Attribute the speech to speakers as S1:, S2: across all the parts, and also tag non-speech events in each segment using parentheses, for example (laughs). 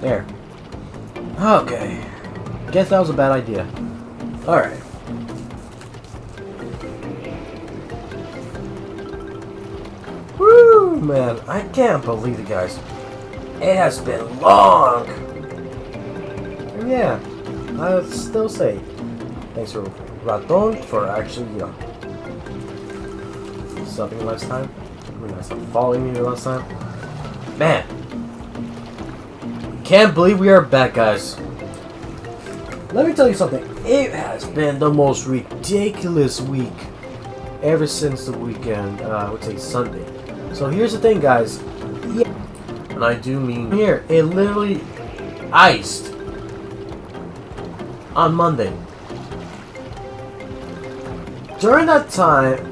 S1: There. Okay. Guess that was a bad idea. Alright. Woo, man. I can't believe it, guys. It has been long. Yeah, I'll still say thanks for Raton for actually, you know, subbing last time. I mean, not following me last time. Man, can't believe we are back, guys. Let me tell you something. It has been the most ridiculous week ever since the weekend. Uh, I would say Sunday. So here's the thing, guys. Yeah, and I do mean here. It literally iced on Monday. During that time,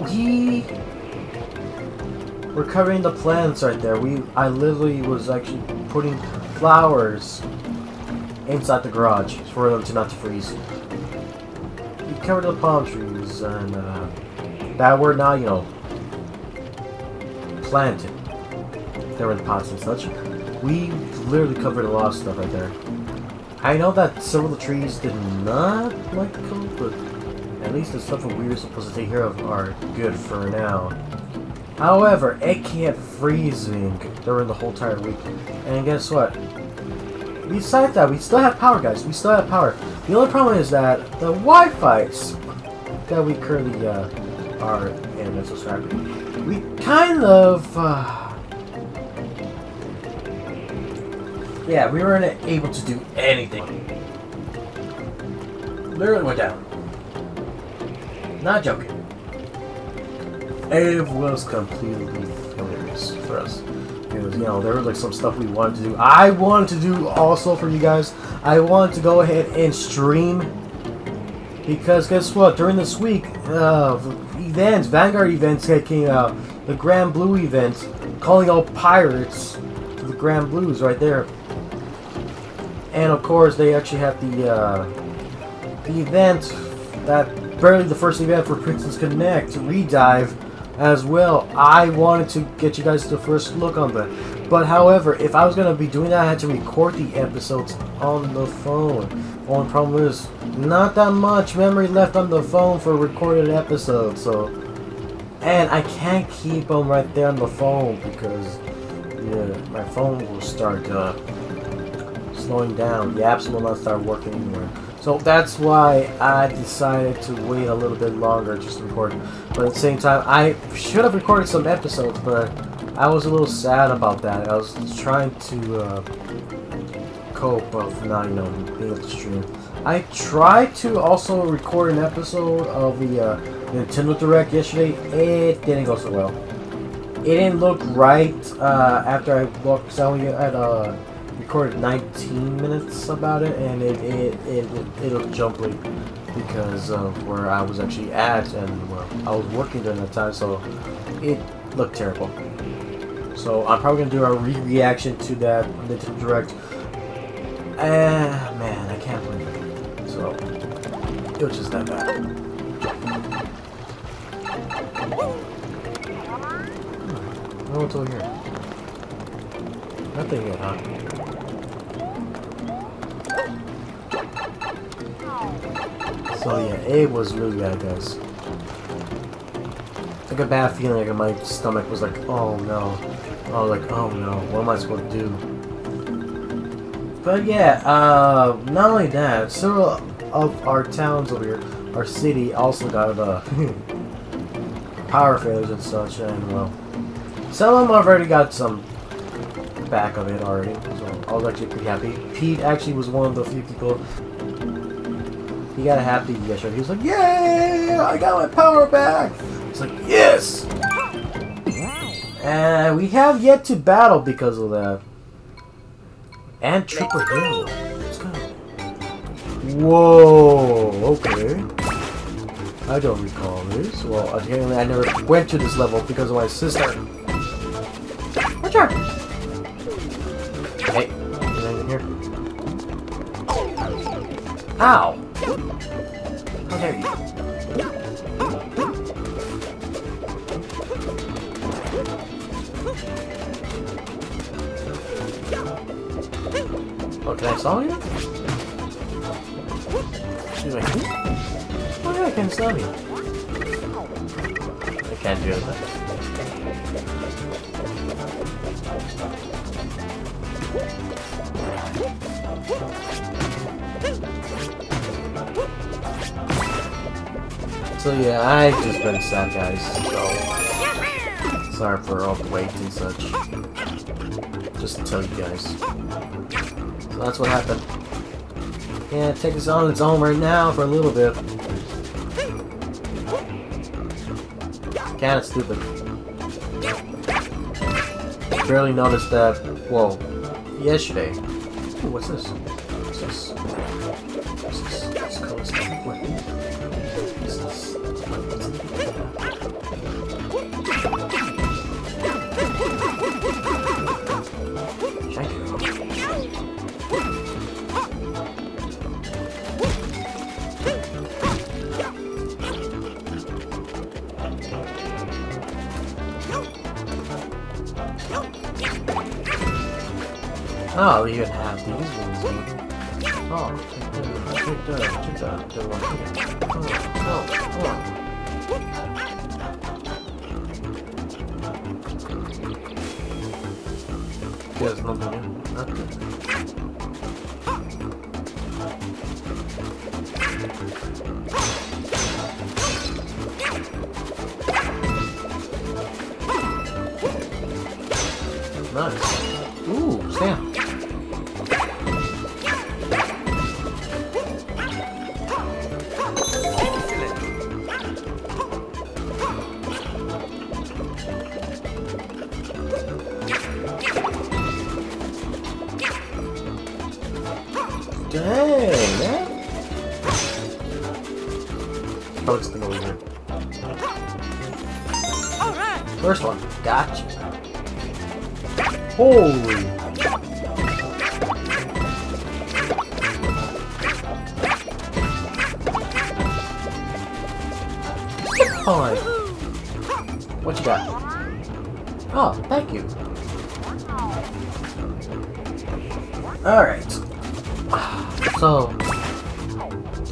S1: we we're covering the plants right there. We I literally was actually putting flowers inside the garage for them to not to freeze. We covered the palm trees and uh, that were not, you know, planted. There were the pots and such. We literally covered a lot of stuff right there. I know that some of the trees did not like the cold, but at least the stuff that we were supposed to take care of are good for now. However, it kept freezing during the whole entire week. And guess what? Besides that, we still have power, guys. We still have power. The only problem is that the Wi-Fi that we currently uh, are in as subscriber, we kind of... Uh, yeah, we weren't able to do anything. Literally went down. Not joking. It was completely hilarious for us. Because, you know, there was like some stuff we wanted to do. I wanted to do also for you guys. I wanted to go ahead and stream. Because guess what? During this week, uh, events, Vanguard events came out. The Grand Blue event, calling all pirates to the Grand Blues right there. And of course, they actually have the uh, the event that barely the first event for Princess Connect Redive as well. I wanted to get you guys the first look on that. But however, if I was going to be doing that, I had to record the episodes on the phone. Only problem is, not that much memory left on the phone for recorded episodes, so... And I can't keep them right there on the phone because, yeah, my phone will start uh, slowing down. The apps will not start working anymore. So that's why I decided to wait a little bit longer just to record. But at the same time, I should have recorded some episodes, but I was a little sad about that. I was trying to uh, cope of not, you know, being able to stream. I tried to also record an episode of the uh, Nintendo Direct yesterday. It didn't go so well. It didn't look right uh, after I looked. I only had uh, recorded 19 minutes about it, and it it it, it, it looked jumpy because of where I was actually at, and well, I was working during that time, so it looked terrible. So I'm probably gonna do a re-reaction to that Nintendo Direct. Ah, man, I can't believe it. So it was just that bad. Hmm, No over here. Nothing yet, huh? So yeah, it was really bad, guys. Like a bad feeling, like my stomach was like, oh no. Oh, like, oh no, what am I supposed to do? But yeah, uh, not only that, several of our towns over here, our city, also got uh, (laughs) power failures and such, and well, some of them already got some back of it already, so I was actually pretty happy. Pete actually was one of the few people. He got a happy yesterday. He was like, "Yay! I got my power back!" It's like, "Yes!" And we have yet to battle because of that. And triple Hill. Let's go. Whoa, okay. I don't recall this. Well, apparently I never went to this level because of my sister. Watch out! Hey, anything in here? Ow! Saw you? She's like, hmm? oh yeah, I can saw you. I can't do that. So yeah, I've just been sad, guys. So sorry for all the wait and such. Just to tell you guys. That's what happened. Yeah, take this on its own right now for a little bit. Kinda stupid. Barely noticed that. Whoa. Yesterday. Ooh, what's this? There's nothing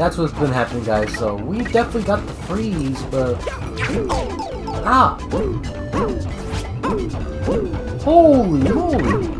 S1: that's what's been happening, guys. So, we definitely got the freeze, but... Ah! Holy moly!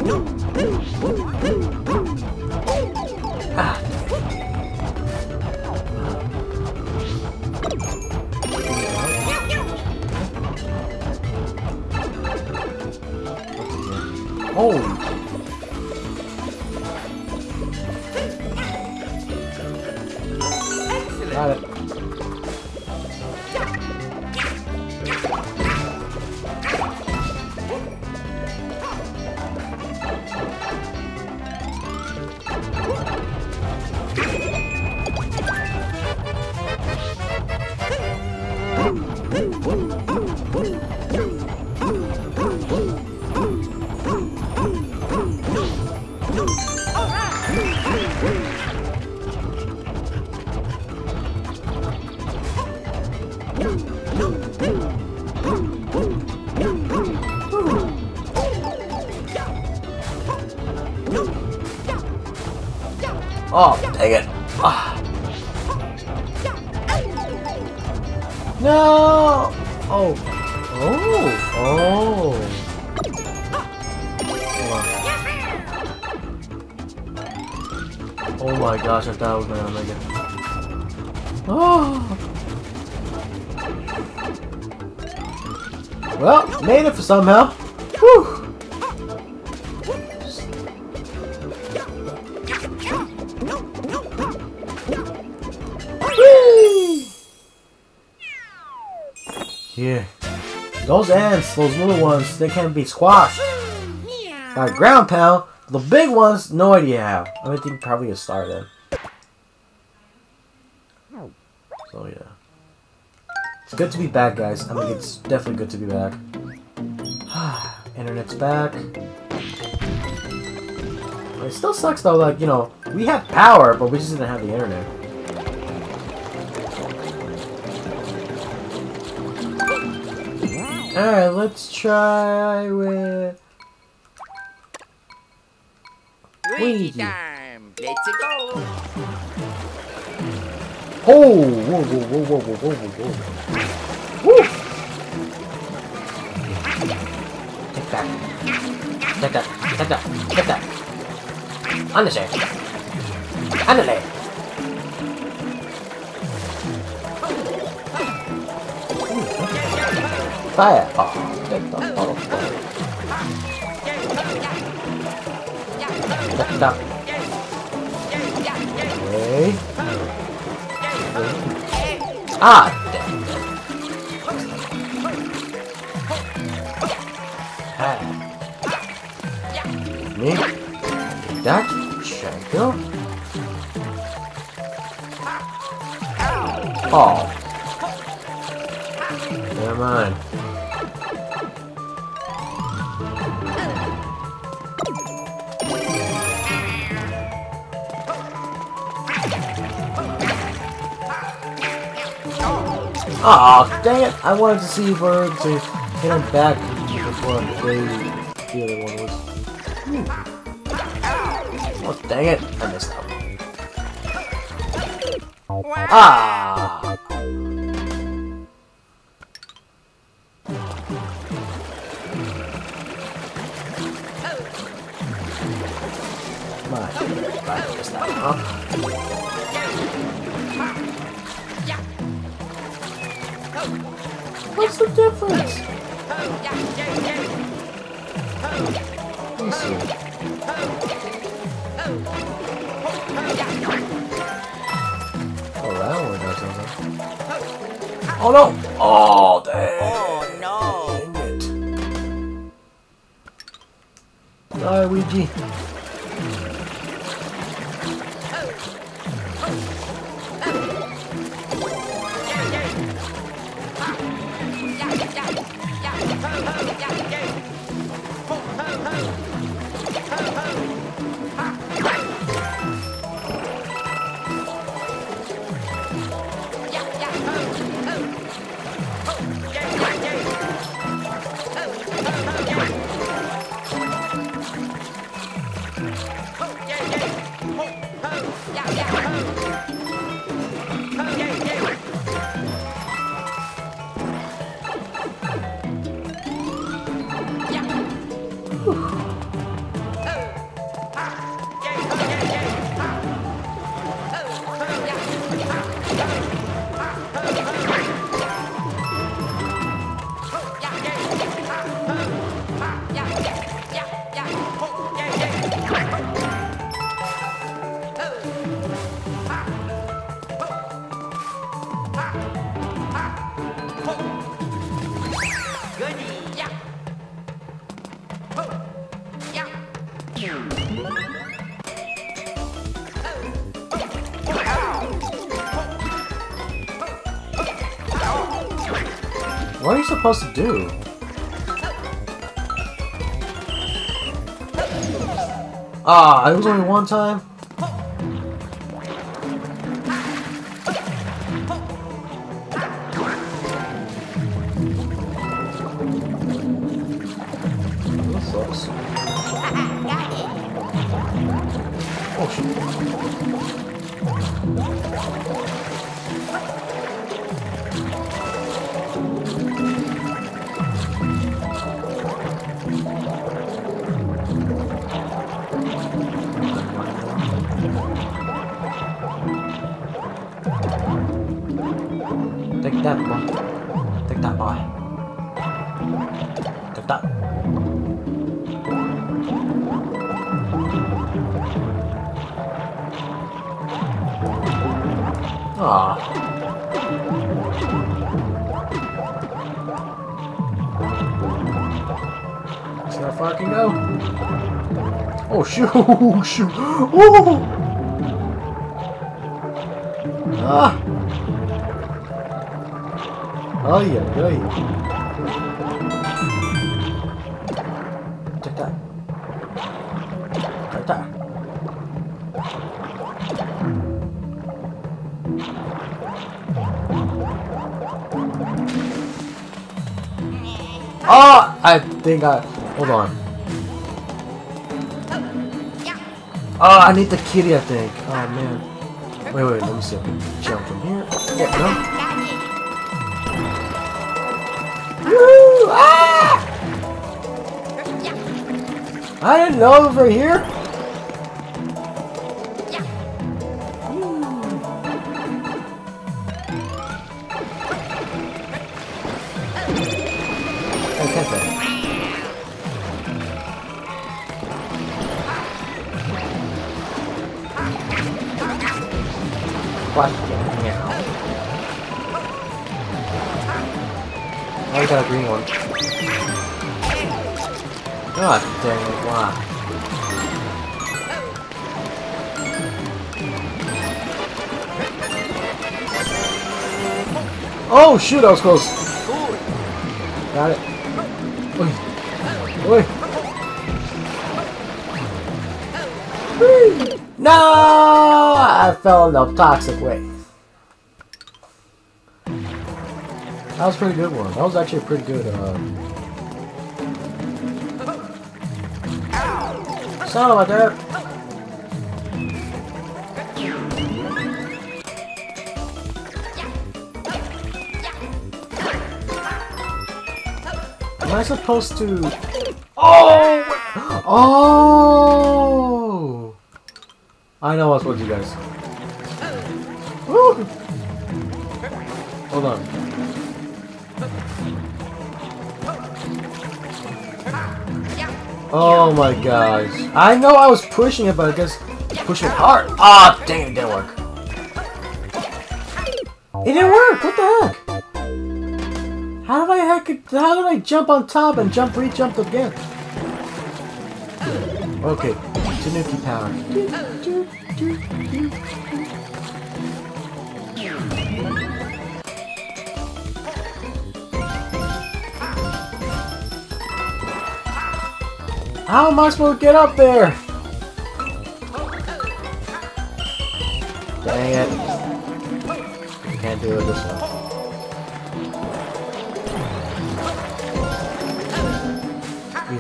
S1: Somehow. Whew. Yeah. Those ants, those little ones, they can't be squashed by ground pound. The big ones, no idea how. I think probably a star then. So yeah. It's good to be back, guys. I mean, it's definitely good to be back. (sighs) Internet's back. It still sucks though, like, you know, we had power, but we just didn't have the internet. Alright, let's try with...
S2: Luigi. time. Let's go.
S1: Oh! Whoa, whoa, whoa, whoa, whoa, whoa, whoa, whoa. Woo! Take that. Take that. Take that. Take that. Understand. Underlay. Fire. Oh, take the bottle. Take that. Okay. Ah, damn. Ah. Me? That? Shadow? Oh. Never mind. Oh, dang it! I wanted to see if we were to hit him back before they, dang it! I missed that one. Ah! My, I missed that one? What's the difference? Let me see. Oh, that one does something. Oh no! Oh, dang!
S2: Oh no.
S1: Dang it. Die, supposed to do? Ah, it was only one time? Oh shoot! shoot! Ooh! Ah! Oh yeah, oh yeah. Take that. Take that. Oh! I think I... Hold on. Oh, I need the kitty, I think. Oh, man. Wait, wait, let me see if I can jump from here. Yeah, no. Woo! Ah! I didn't know over here. Oh shoot, I was close. Got it. Oi. Oi. No! I fell in the toxic way. That was pretty good one. That was actually pretty good, uh... Son of a Am I supposed to... Oh! Oh! I know what's with you guys. Woo! Hold on. Oh my gosh. I know I was pushing it, but I guess pushing it hard. Ah, oh, dang it, didn't work. It didn't work. What the heck? How did I heck? How did I jump on top and jump re-jump again? Okay, Tanuki power. How am I supposed to get up there? Dang it. Can't do it this way.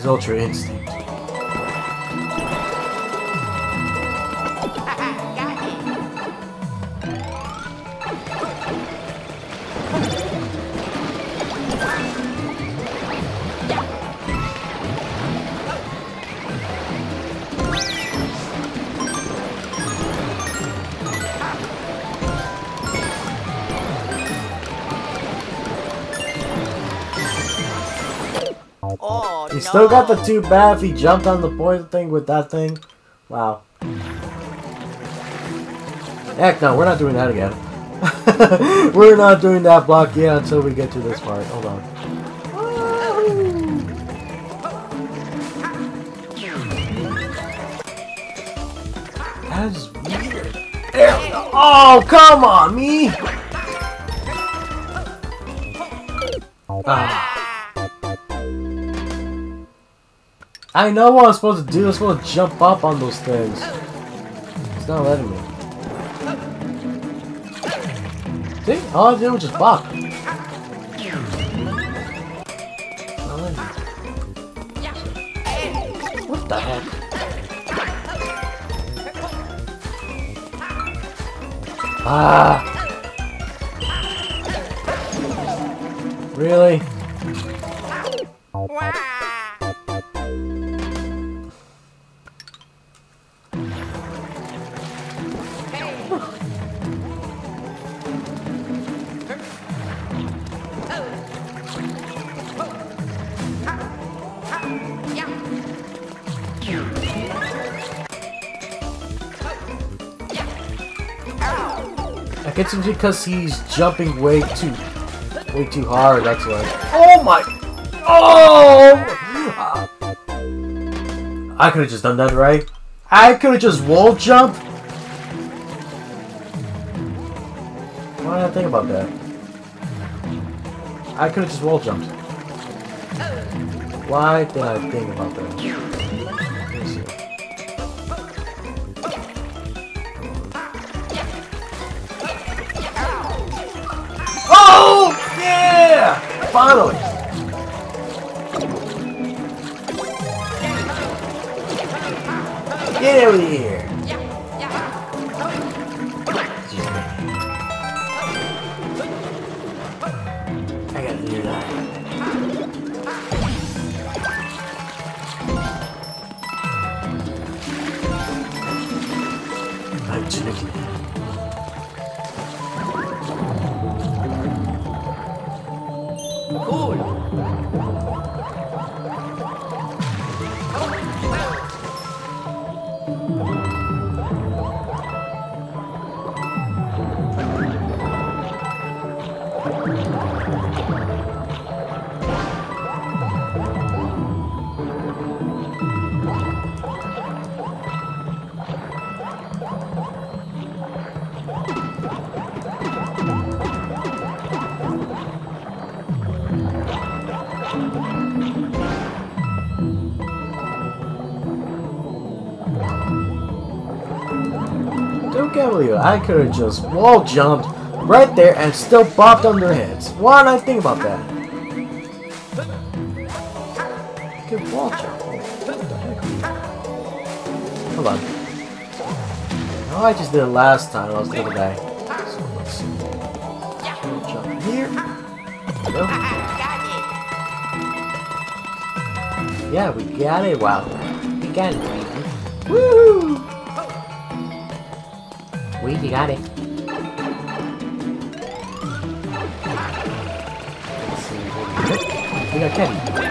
S1: He's Ultra Instinct. Still got the two bad if he jumped on the poison thing with that thing. Wow. Heck no, we're not doing that again. (laughs) we're not doing that block yet until we get to this part. Hold on. That's weird. There we go. Oh, come on, me! Ah. I know what I'm supposed to do. I'm supposed to jump up on those things. It's not letting me. See? All I did was just bop. What the heck? Ah! Really? I it's because he's jumping way too, way too hard. That's why. Oh my! Oh! I could have just done that, right? I could have just wall jump. Why did I think about that? I could have just wall jumped. Why did I think about that? I could have just wall jumped right there and still bopped on their heads. Why did I think about that? Could wall jump. Hold on. Oh, I just did it last time. I was other guy. So let's. Jump here. Go. Yeah, we got it. Wow. We got it. Woo! Got it. Let's see what we got. We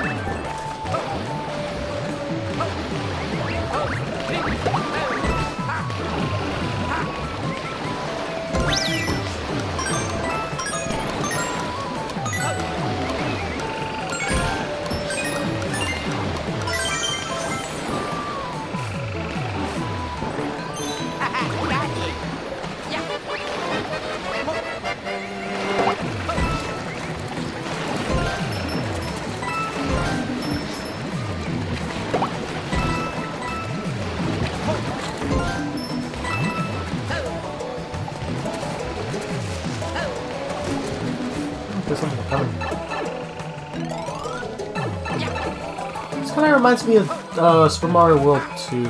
S1: reminds me of uh, Super Mario World 2.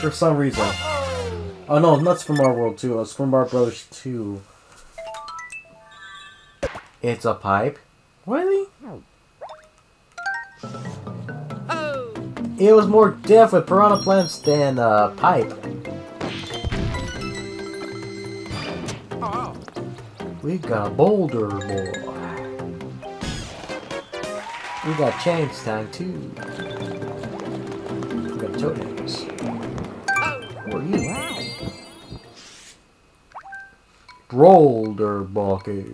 S1: For some reason. Oh no, not Super Mario World 2, uh, Super Mario Brothers 2. It's a pipe? Really? It was more deaf with piranha plants than uh, pipe. We got Boulder Boy. We got Chance Time too. We got Totems. Who are you? Boulder
S2: yeah.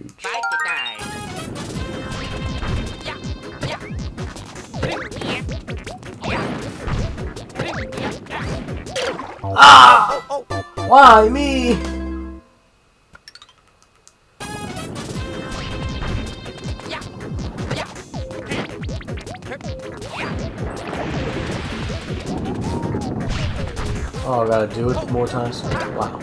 S1: Ah! Why me? I gotta do it more times. Wow.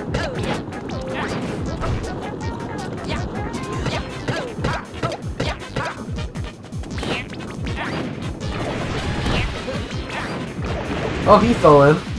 S1: Oh, he fell in.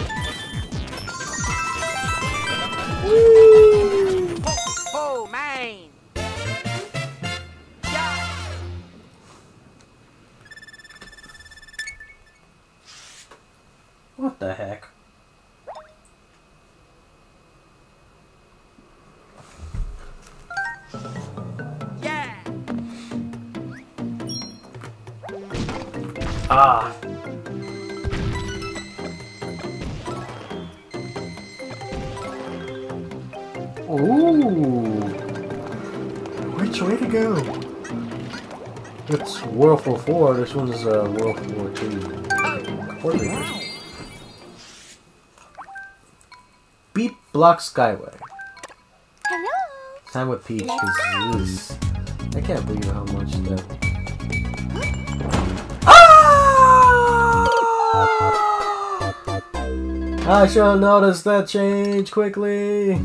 S1: War 4, this one's uh, World War 2. Four meters. Beep Block Skyway.
S3: Hello.
S1: Time with Peach, because I can't believe how much that. (gasps) I shall notice that change quickly.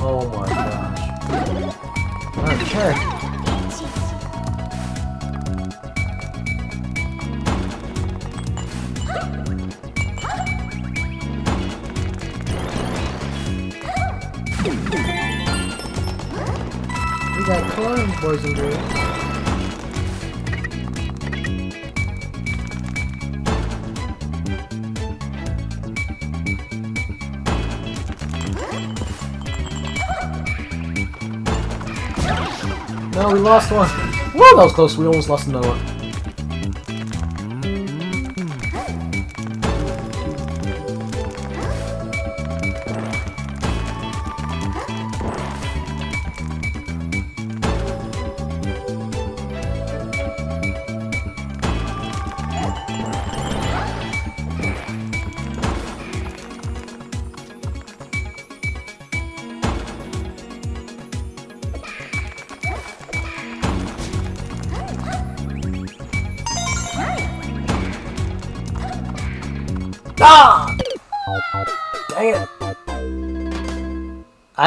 S1: Oh my gosh. Cherry. We got coins, boys and girls. We lost one. Well, that was close. We almost lost another one.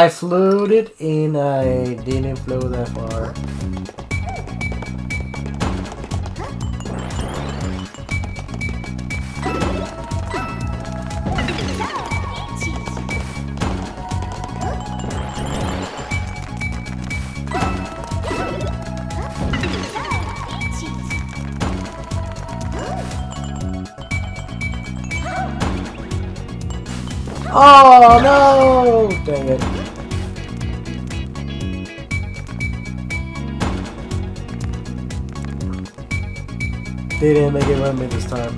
S1: I floated and I didn't flow that far. Make it run me this time.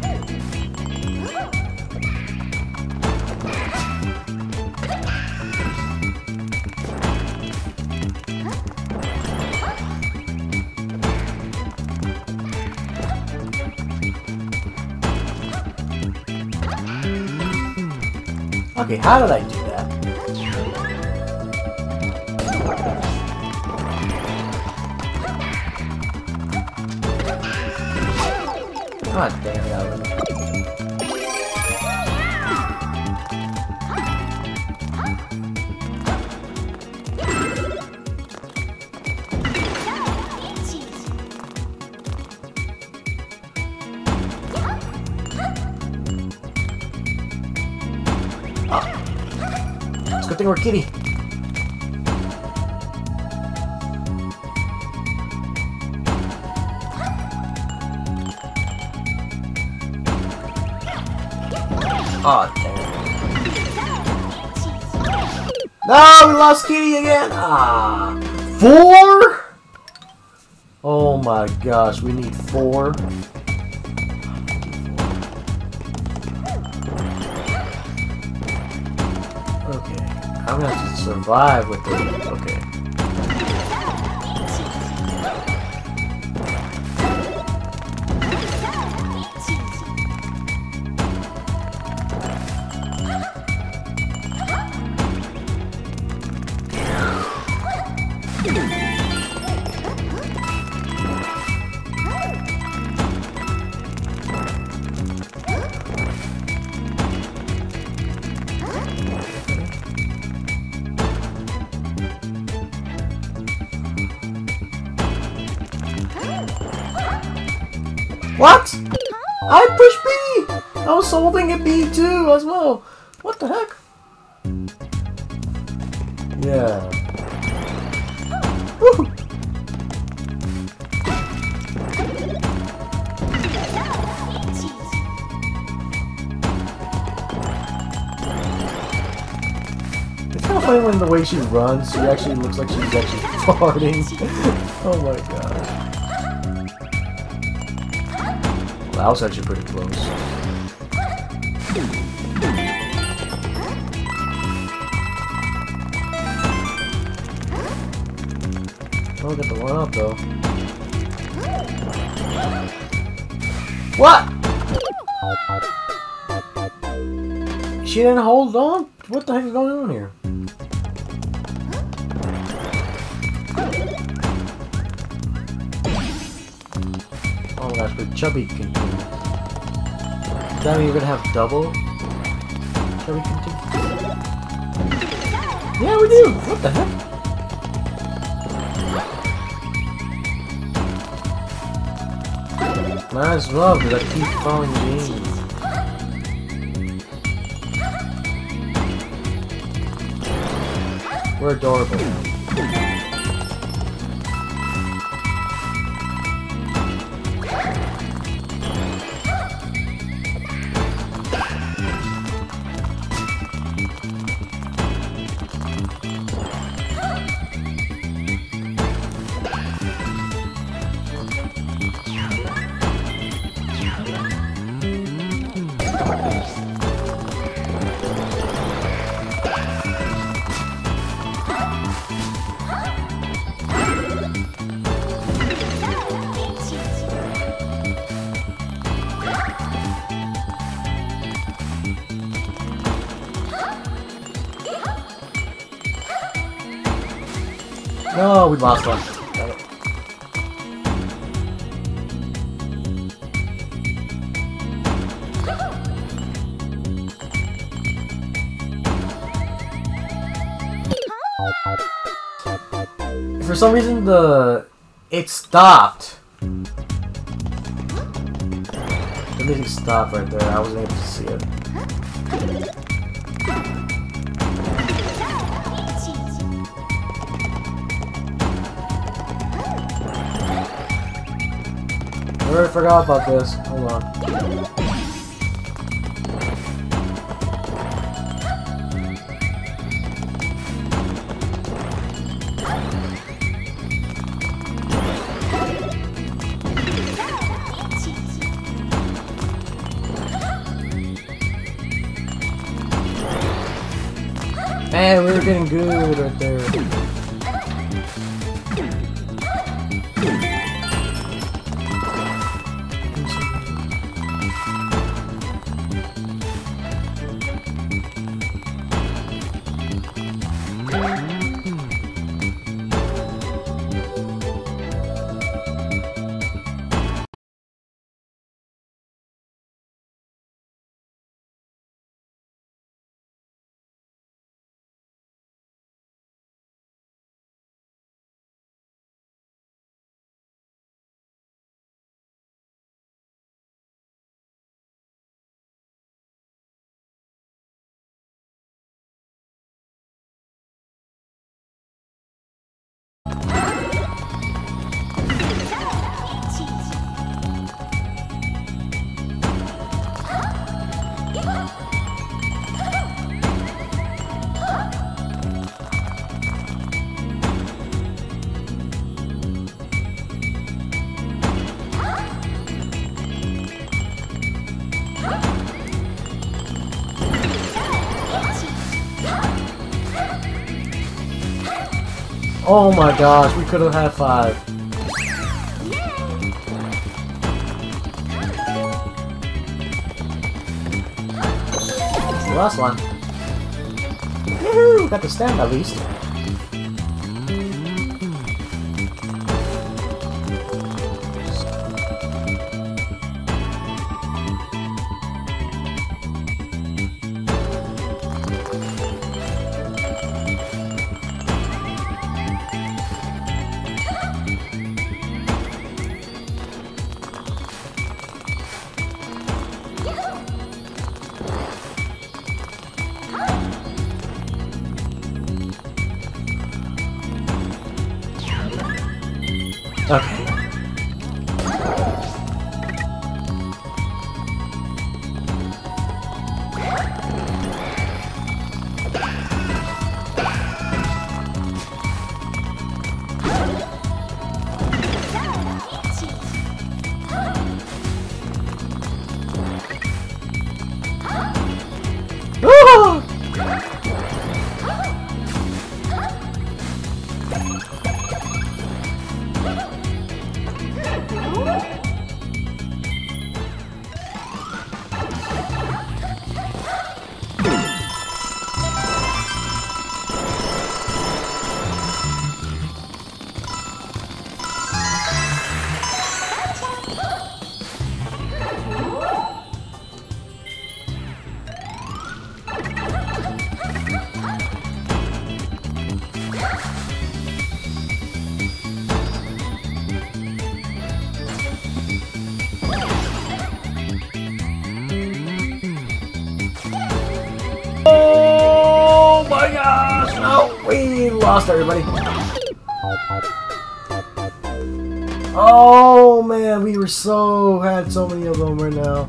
S1: Okay, how did I do gosh, we need four. Okay, I'm gonna have to survive with it. Okay. Holding a B too as well. What the heck? Yeah. Woo! It's kind of funny when the way she runs, she actually looks like she's actually (laughs) farting. oh my god. Well, that was actually pretty close. Oh, get the one up though. What? She didn't hold on? What the heck is going on here? Oh my gosh, but Chubby can do That mean you're gonna have double? Chubby can Yeah, we do! What the heck? Might as well, because I keep following James. We're adorable. Some reason, the it stopped. The music stopped right there. I wasn't able to see it. I already forgot about this. Hold on. Oh my gosh, we could have had five. Last one. Woohoo! Got the stand at least. Lost everybody. Oh man, we were so had so many of them right now.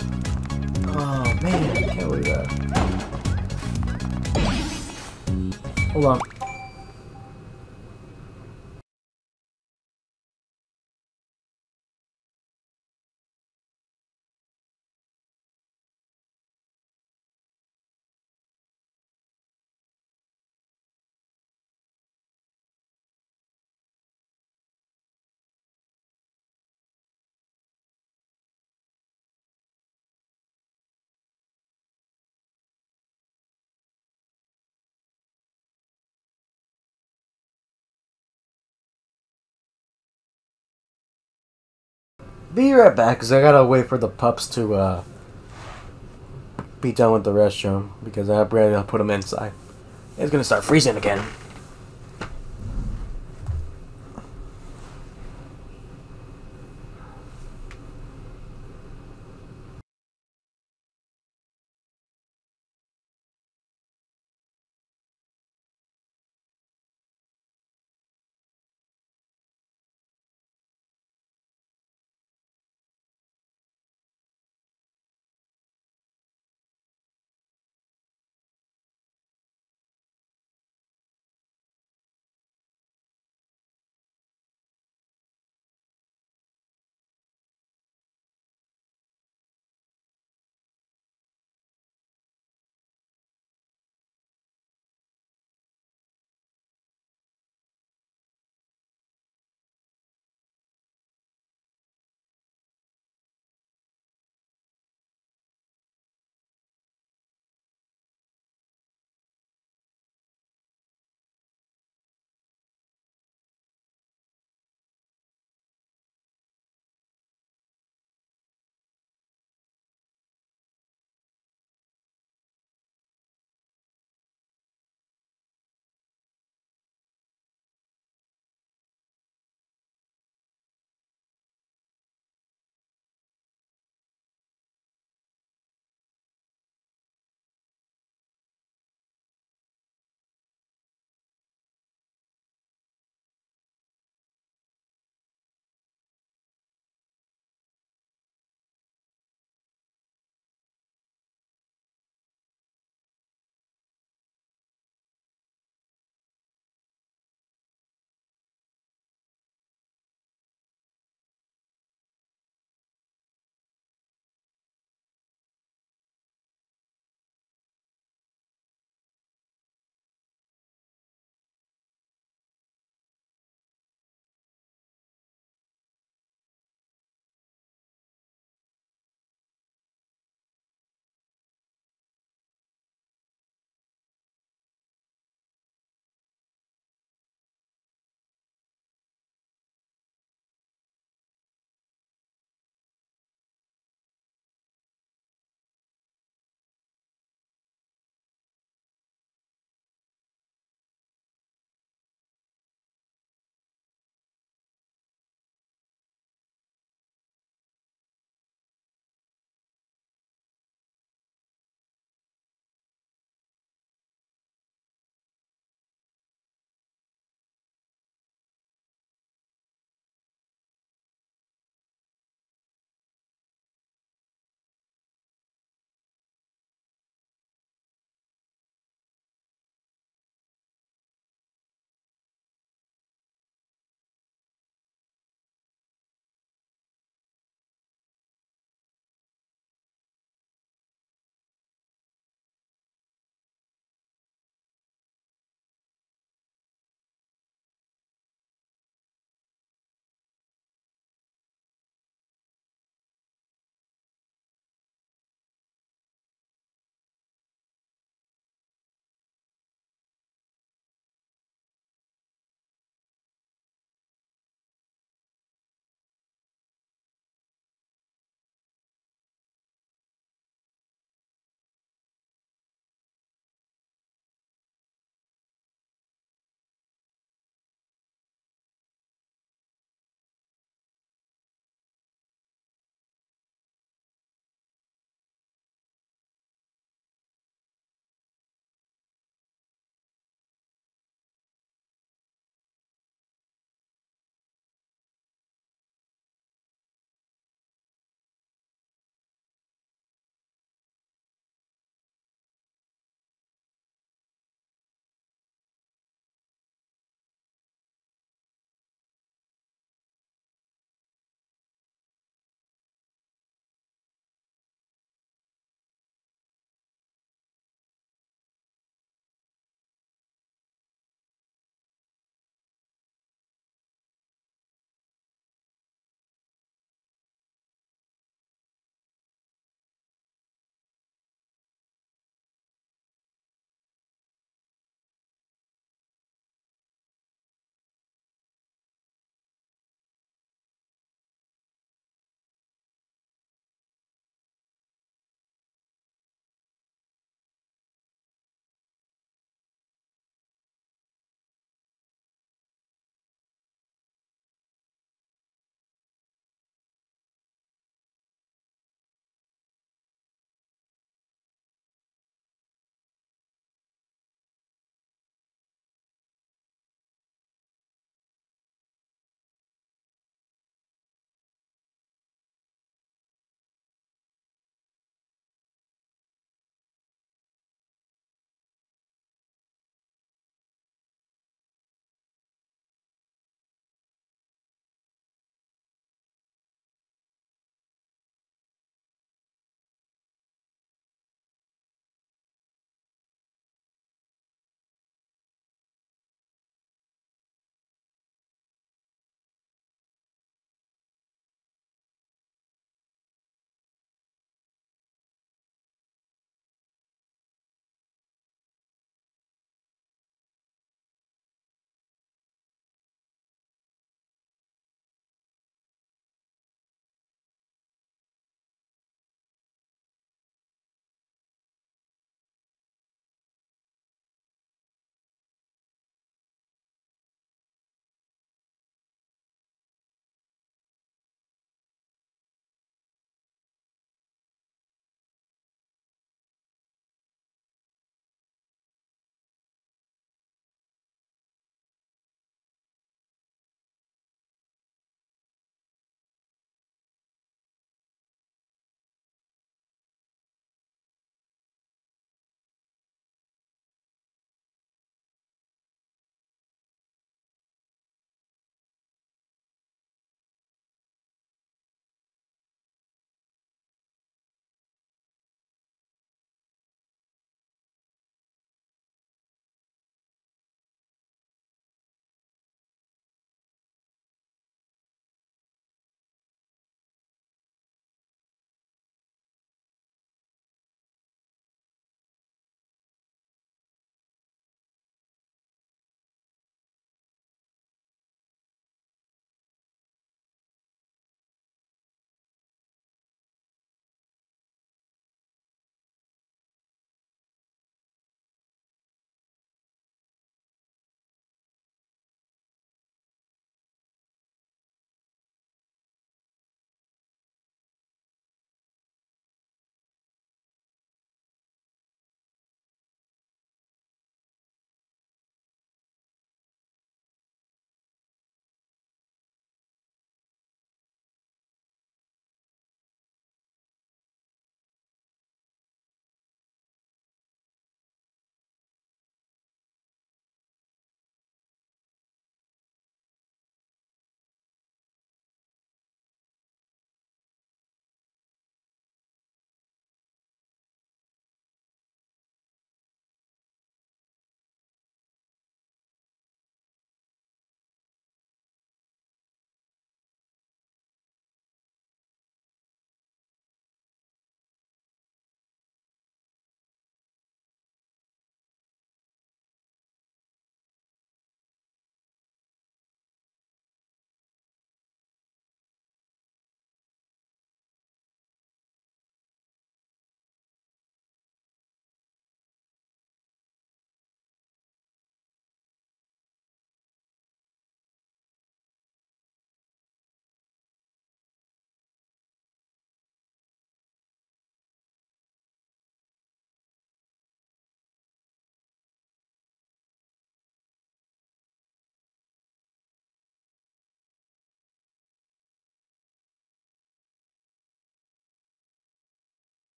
S1: Be right back, because I gotta wait for the pups to uh, be done with the restroom, because ready to put them inside. It's gonna start freezing again.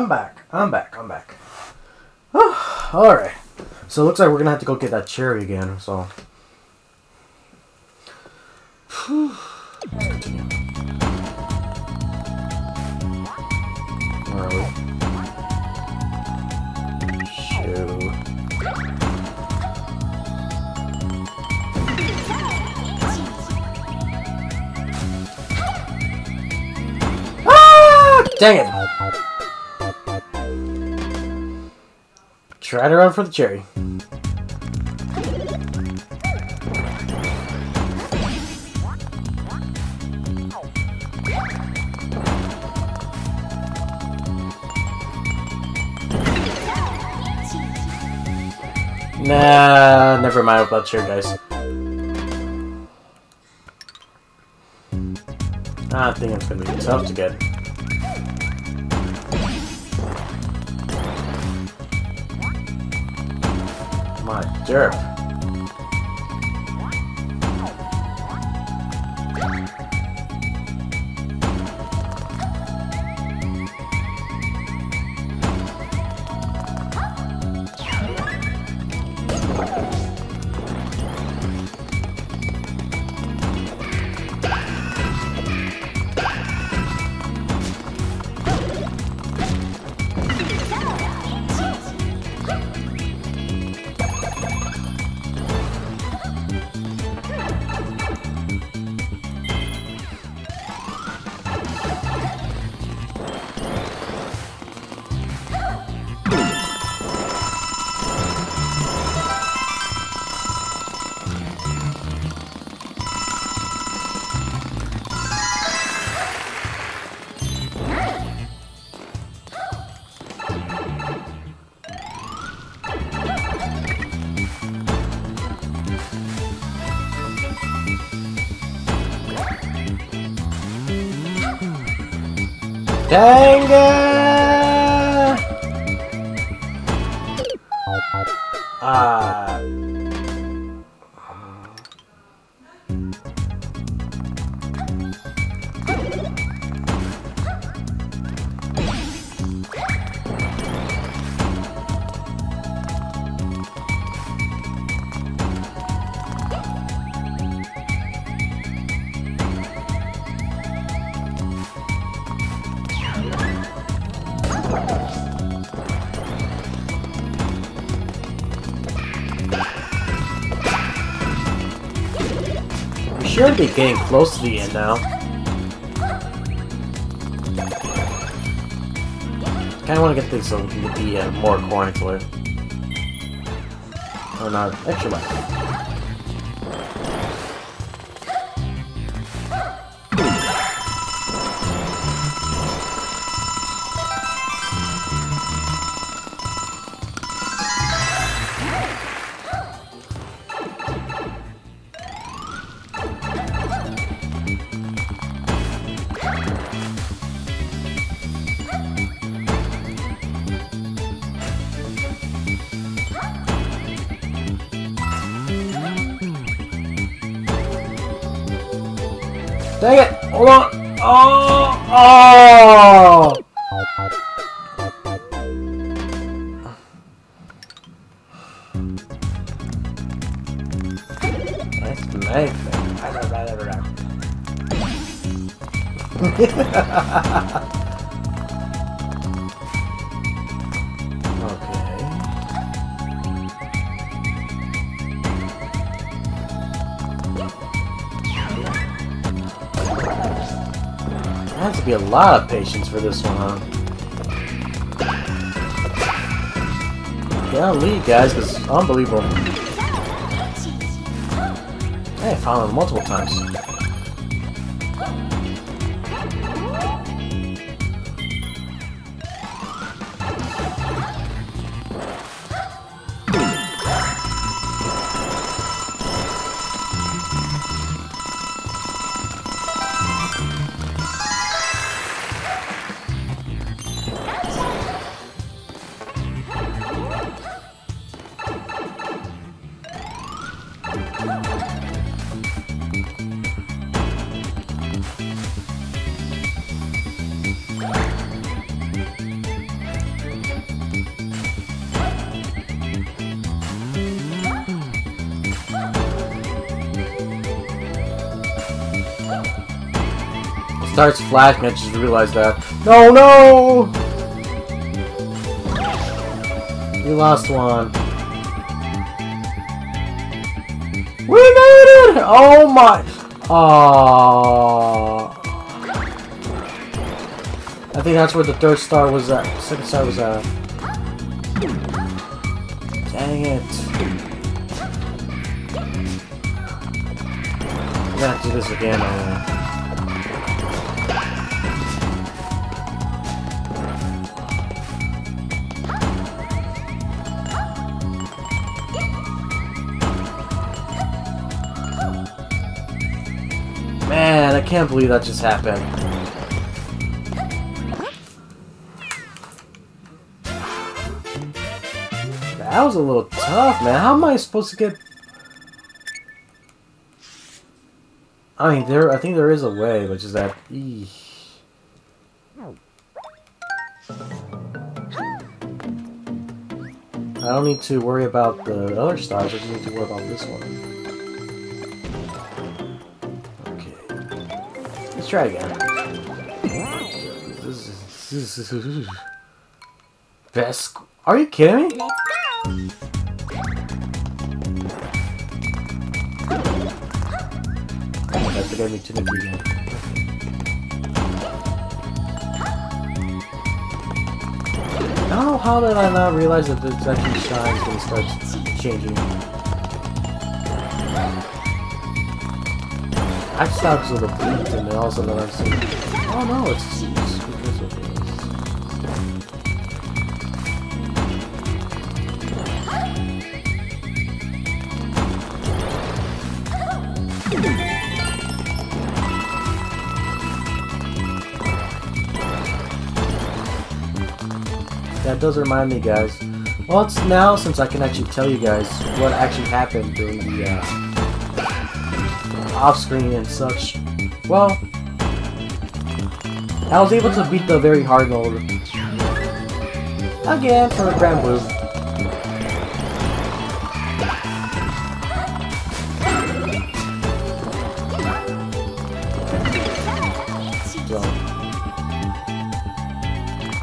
S1: I'm back. I'm back. I'm back. (sighs) Oh, Alright. So it looks like we're gonna have to go get that cherry again, so. Where are we? Ah! Dang it! Try to run for the cherry. Nah, never mind about cherry, guys. Ah, I think it's gonna be tough to get. Derp. Should be getting close to the end now. Kinda wanna get this can get the uh, more coins it. Or not, extra life. Has to be a lot of patience for this one, huh? Yeah, lead, guys, because unbelievable. Hey, I found him multiple times. Starts flashing, I just realized that. No, no! You lost one. We made it! Oh my! Aww. I think that's where the third star was at. Second star was at. Dang it. I'm gonna have to do this again. Can't believe that just happened. That was a little tough, man. How am I supposed to get... I mean, there. I think there is a way, but just that... Eesh. I don't need to worry about the other stars, I just need to worry about this one. Try again. Best... Are you kidding me? Many again. I don't know how did I not realize that the actually is going to start changing. I just thought it was beat and then all of a sudden I'm seeing Oh no, it's, it's because of this. That does remind me, guys. Well, it's now since I can actually tell you guys what actually happened during the uh, off-screen and such. Well, I was able to beat the very hard mode again for Granblue.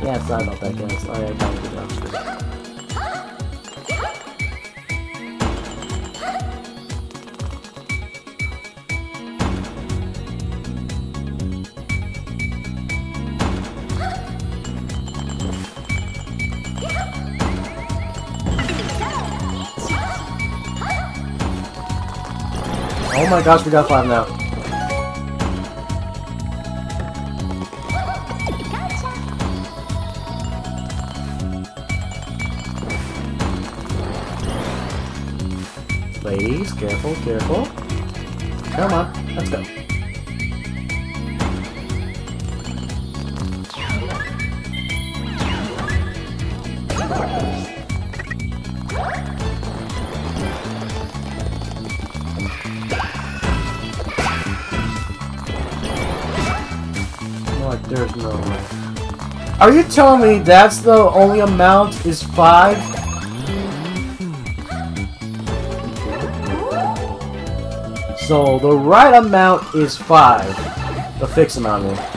S1: Yeah, sorry about that, guys. Sorry, I gotta get off Oh my gosh, we got five now. Are you telling me that's the only amount is five? So the right amount is five. The fixed amount is.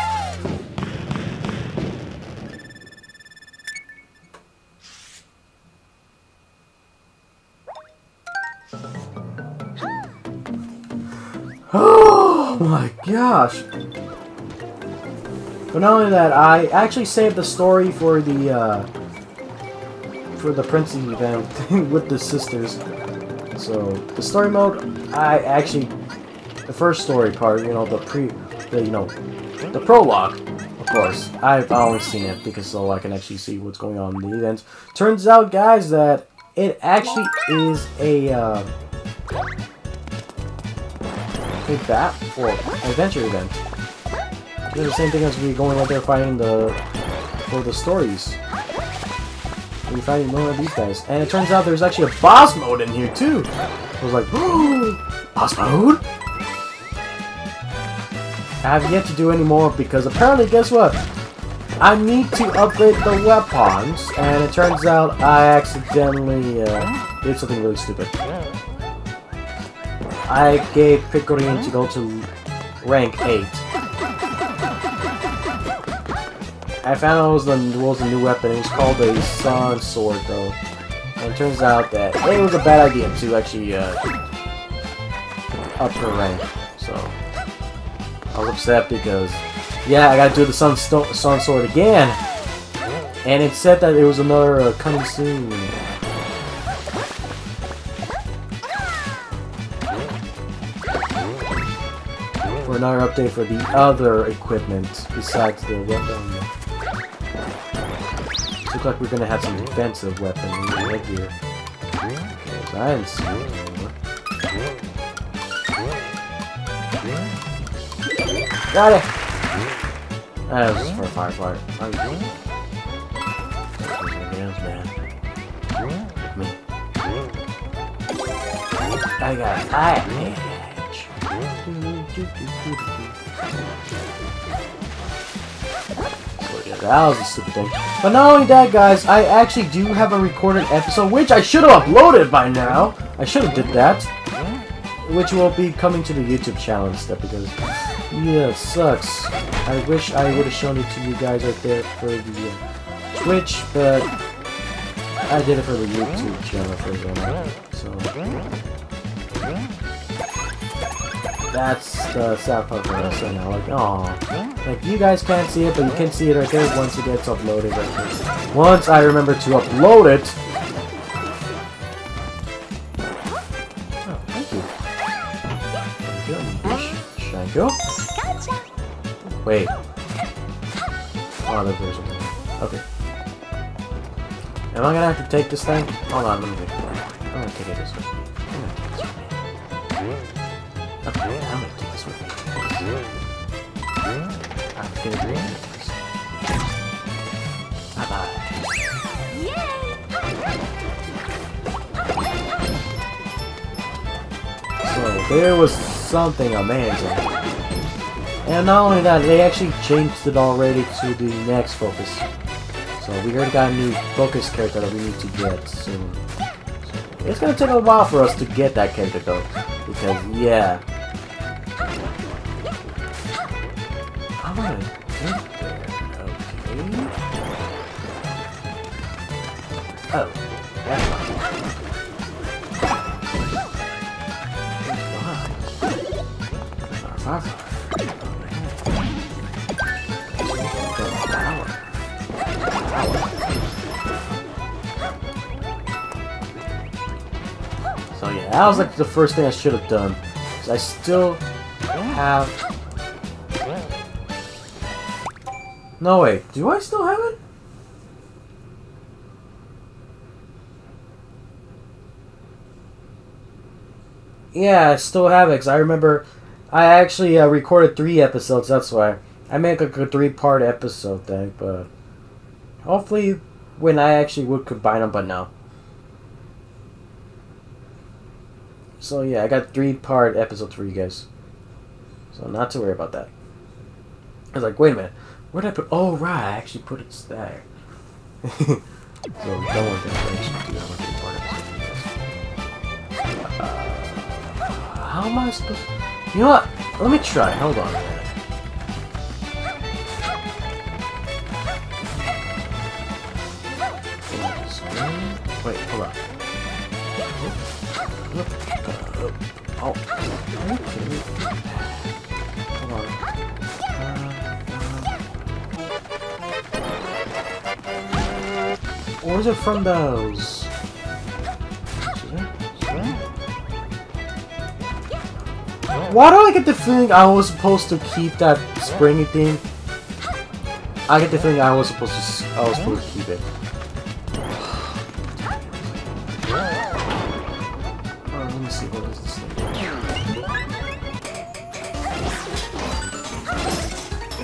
S1: gosh! But not only that, I actually saved the story for the, uh, for the Princess event (laughs) with the sisters. So, the story mode, I actually, the first story part, you know, the pre, the, you know, the prologue, of course, I've always seen it because so I can actually see what's going on in the events. Turns out, guys, that it actually is a, uh, a bat or adventure event. It's the same thing as we going out there fighting the for the stories. We fighting one of these guys, and it turns out there's actually a boss mode in here too. I was like, boss mode. I have yet to do any more because apparently, guess what? I need to upgrade the weapons, and it turns out I accidentally uh, did something really stupid. I gave Picorin to go to rank 8. I found out it was, the, it was a new weapon. It was called a Sun Sword, though. And it turns out that it was a bad idea to actually uh, up her rank. So, I was upset because, yeah, I gotta do the Sun, Sto Sun Sword again. And it said that it was another uh, coming soon. Another update for the other equipment besides the weapon. Looks like we're gonna have some defensive weapons right here. Because I didn't see it anymore. Got it! That was for a firefighter. It? man. I got fire edge. That was a stupid thing. But not only that, guys, I actually do have a recorded episode, which I should have uploaded by now. I should have did that. Which will be coming to the YouTube channel instead, because, yeah, it sucks. I wish I would have shown it to you guys right there for the uh, Twitch, but I did it for the YouTube channel for them. So, that's the sad part for us right now. Like, oh, Like, you guys can't see it, but you can see it right there once it gets uploaded right there. Once I remember to upload it. Oh, thank you. Thank you.
S3: Thank Gotcha.
S1: Wait. Oh, there's something. Okay. Am I gonna have to take this thing? Hold on, let me think. I'm gonna take it this way. So there was something amazing. And not only that, they actually changed it already to the next focus. So we already got a new focus character that we need to get soon. So it's gonna take a while for us to get that character though. Because yeah. Okay. Oh, that's not Our So yeah, that was like the first thing I should have done. I still have. No way. do I still have it? Yeah, I still have it. Cause I remember I actually uh, recorded three episodes. That's why I make like a three-part episode thing, but hopefully when I actually would combine them, but no. So yeah, I got three-part episodes for you guys. So not to worry about that. I was like, wait a minute, where did I put? Oh, right, I actually put it there. so, (laughs) no one can actually do much. Uh, how am I supposed to... You know what? Let me try. Hold on a minute. Wait, hold on. Uh, oh. Okay. Or is it from those? Why do I get the feeling I was supposed to keep that springy thing? I get the feeling I was supposed to. I was supposed to keep it.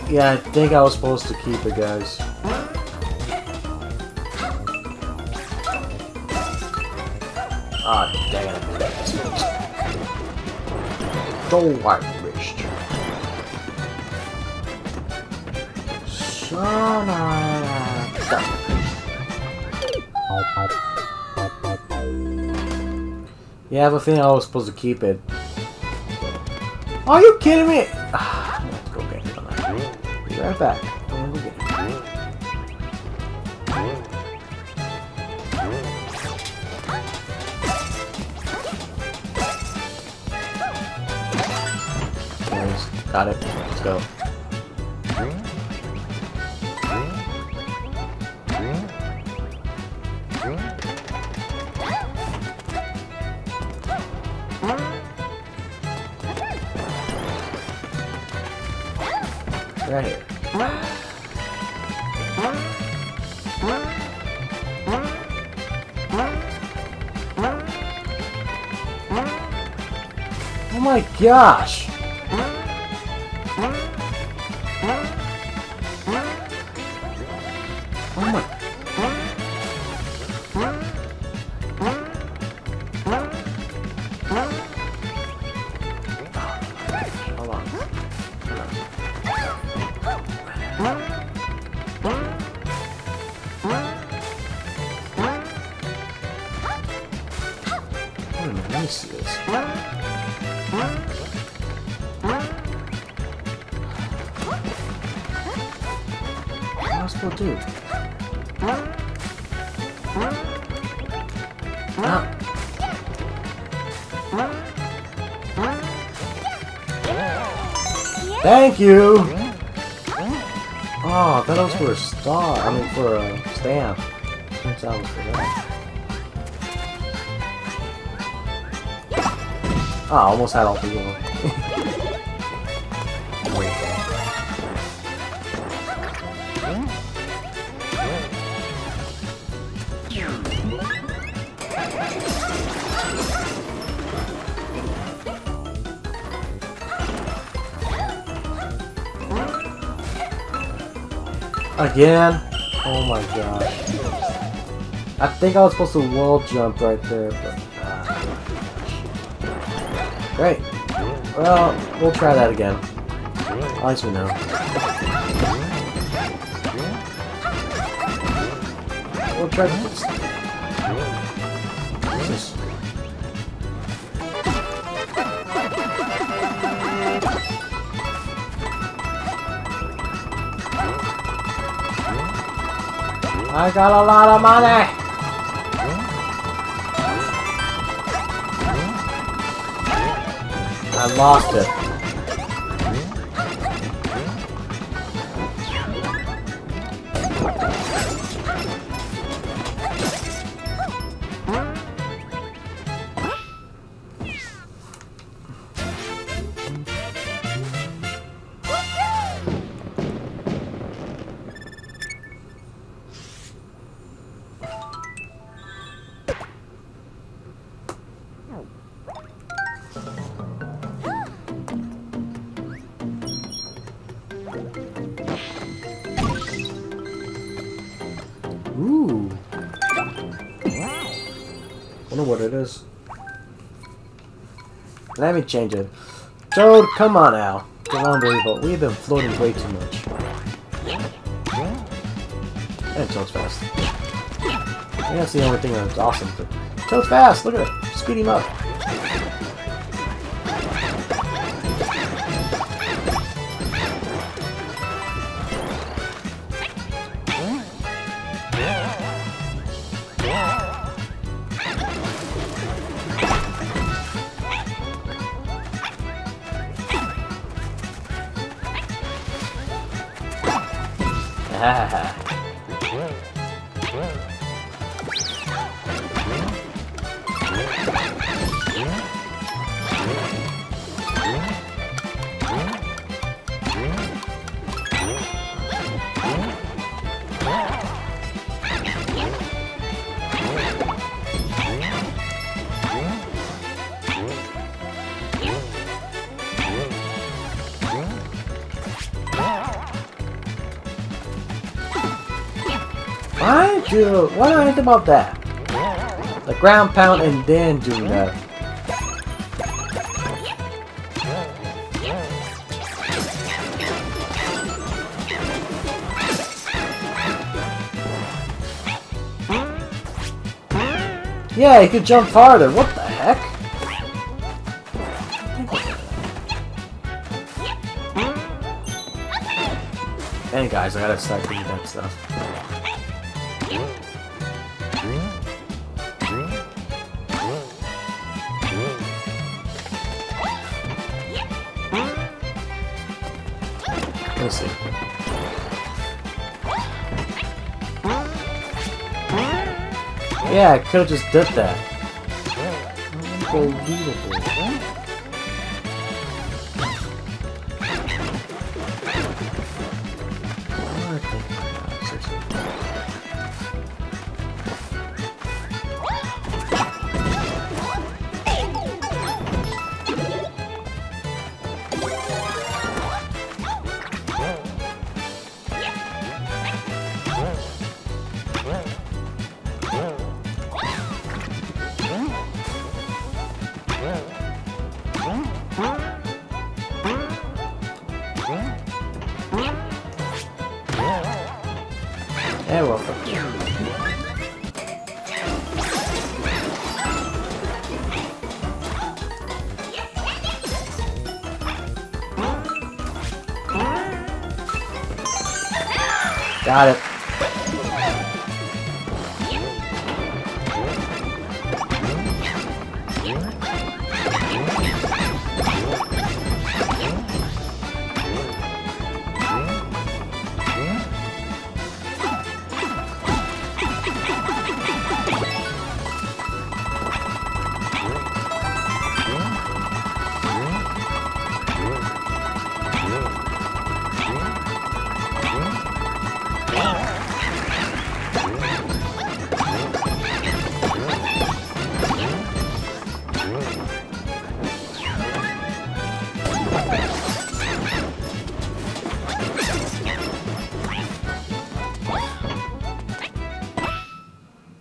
S1: Yeah, I think I was supposed to keep it, guys. Ah, damn it. Don't I wished. Son of Yeah, I have a feeling I was supposed to keep it. Are you kidding me? Ah, to go get it. Be right back. Got it. Let's go. Oh my gosh! Thank you! Oh, that was for a star. I mean, for a stamp. Turns out it was for that. Ah, almost had all three of. Again? Oh my gosh. I think I was supposed to wall jump right there, but... ah. Great. Well, we'll try that again. At least we know. We'll try I got a lot of money! I lost it. Me change it. Toad, come on now. It's unbelievable. We've been floating way too much. And Toad's fast. Yeah, that's the only thing that's awesome. But Toad's fast! Look at it! Speed him up! Why do why do I think about that? The ground pound and then doing that. Yeah, he could jump farther. What the heck? And guys, I gotta start doing that stuff. Yeah, I could have just did that. Unbelievable.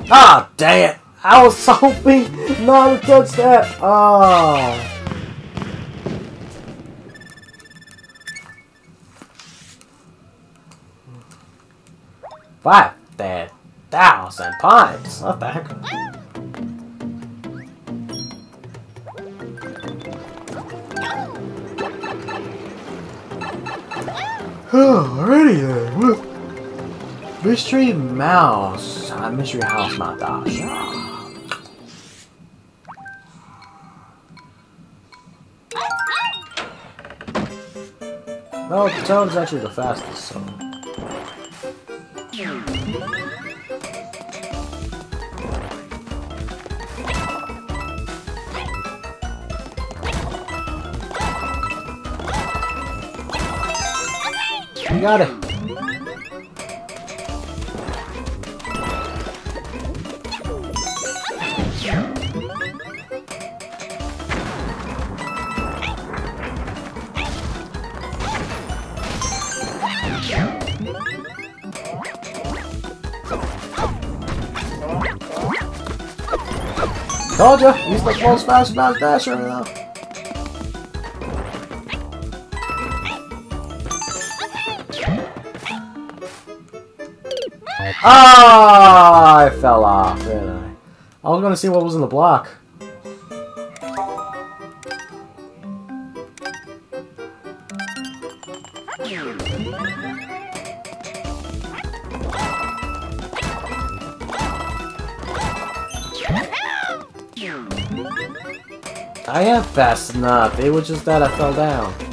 S1: Ah, dang it! I was (laughs) hoping not to touch that. Oh. Five thousand points. What the heck? Alrighty then. Mystery Mouse. Uh, Mystery House montage. the Toad's actually the fastest, so. You got it. Told ya, he's the most fast mouse dasher now. Ah, I fell off, didn't I? I was gonna see what was in the block. Am fast enough. It was just that I fell down.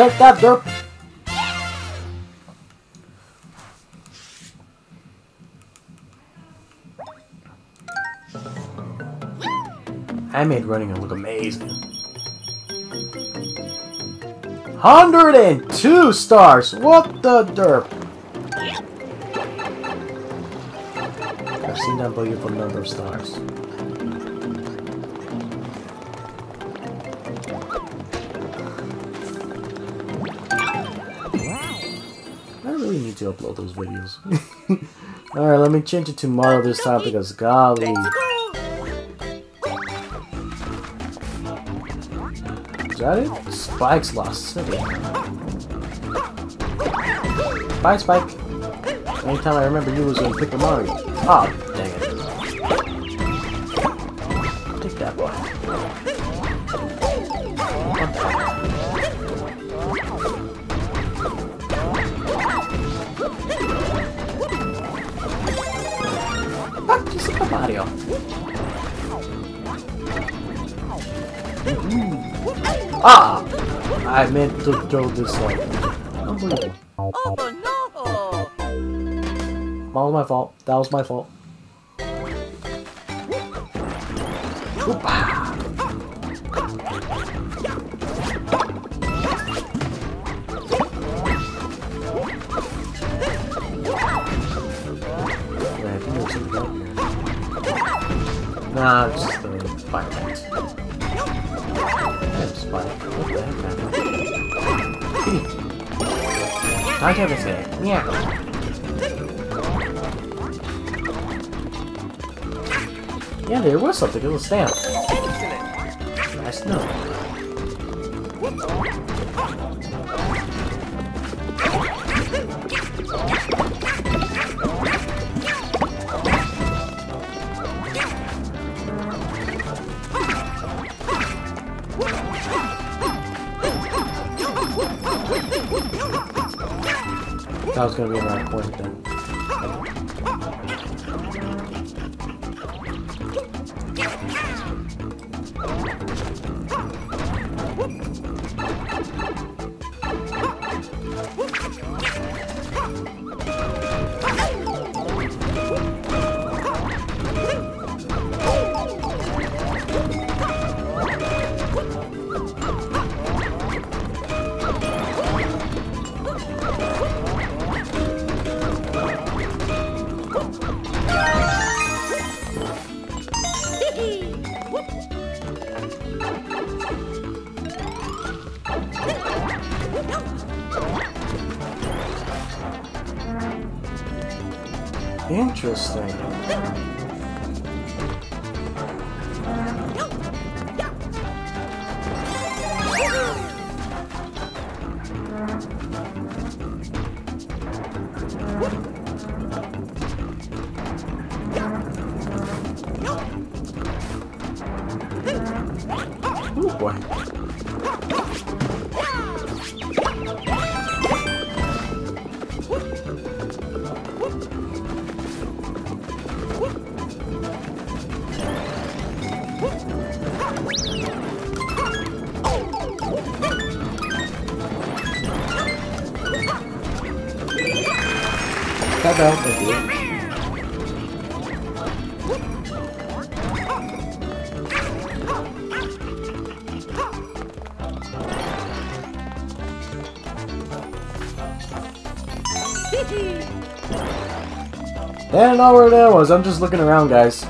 S1: Take that, derp! I made running look amazing. 102 stars! What the derp? I've seen that beautiful number of stars. To upload those videos. (laughs) Alright, let me change it to Mario this time because golly. Is that it? Spike's lost. Bye, Spike. Anytime I remember you was in Paper Mario. Ah, I meant to throw this like unbelievable.
S2: Oh no!
S1: That was my fault. That was my fault. How'd you ever say? Meow. Yeah, there was something. It was a stamp. That was gonna be around Interesting. They don't know where that was. I'm just looking around, guys.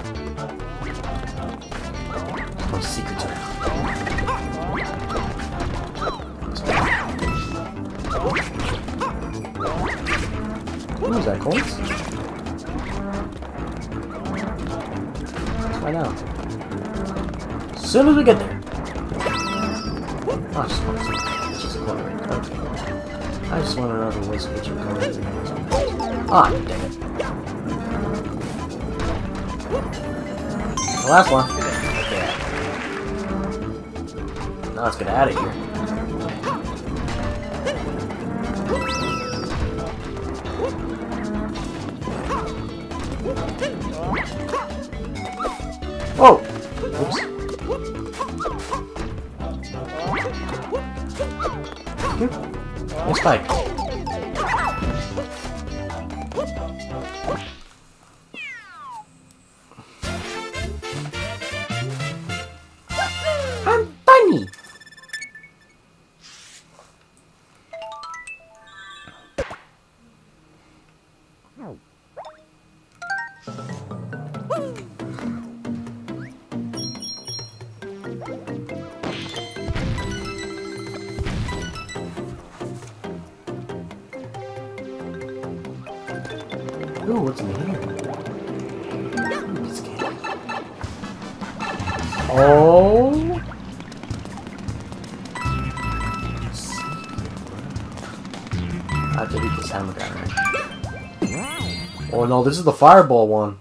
S1: No, this is the fireball one.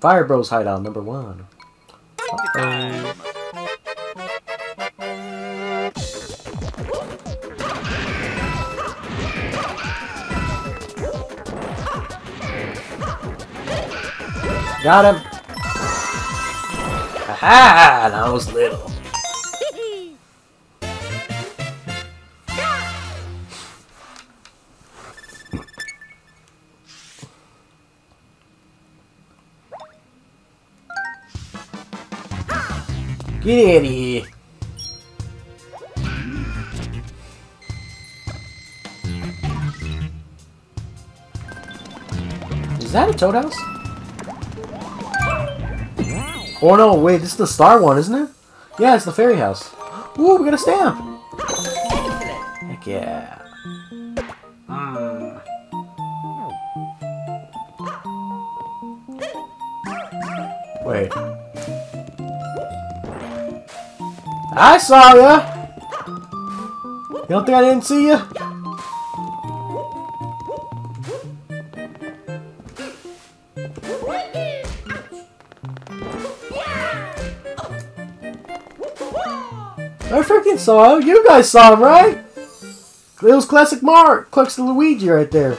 S1: Fire Bros hideout number one. Uh-oh. Got him! Aha! That was little. Get out of here. Is that a Toad House? Oh no, wait, this is the star one, isn't it? Yeah, it's the fairy house. Ooh, we got a stamp! Heck yeah. I saw ya! You don't think I didn't see ya? I freaking saw him. You guys saw him, right? It was classic Mark, classic Luigi right there.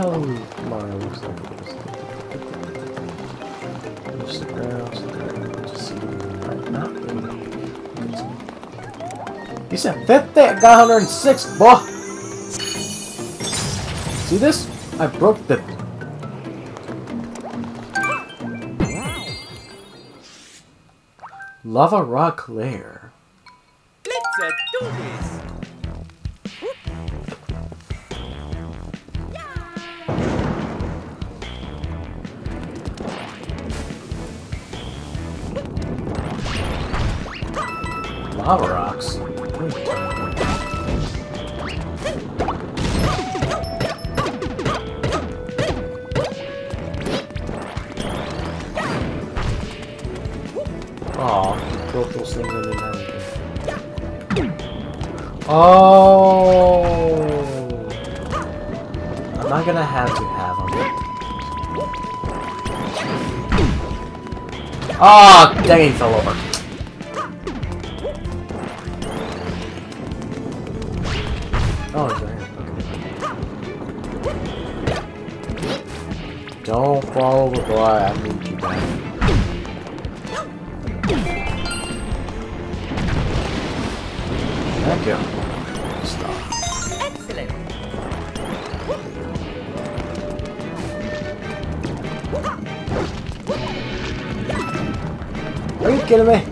S1: Mario looks like. Just just see right. You said 50, I got 106, boy! See this? I broke the... Lava Rock Lair. Oh, dang he fell over. भाई किल में।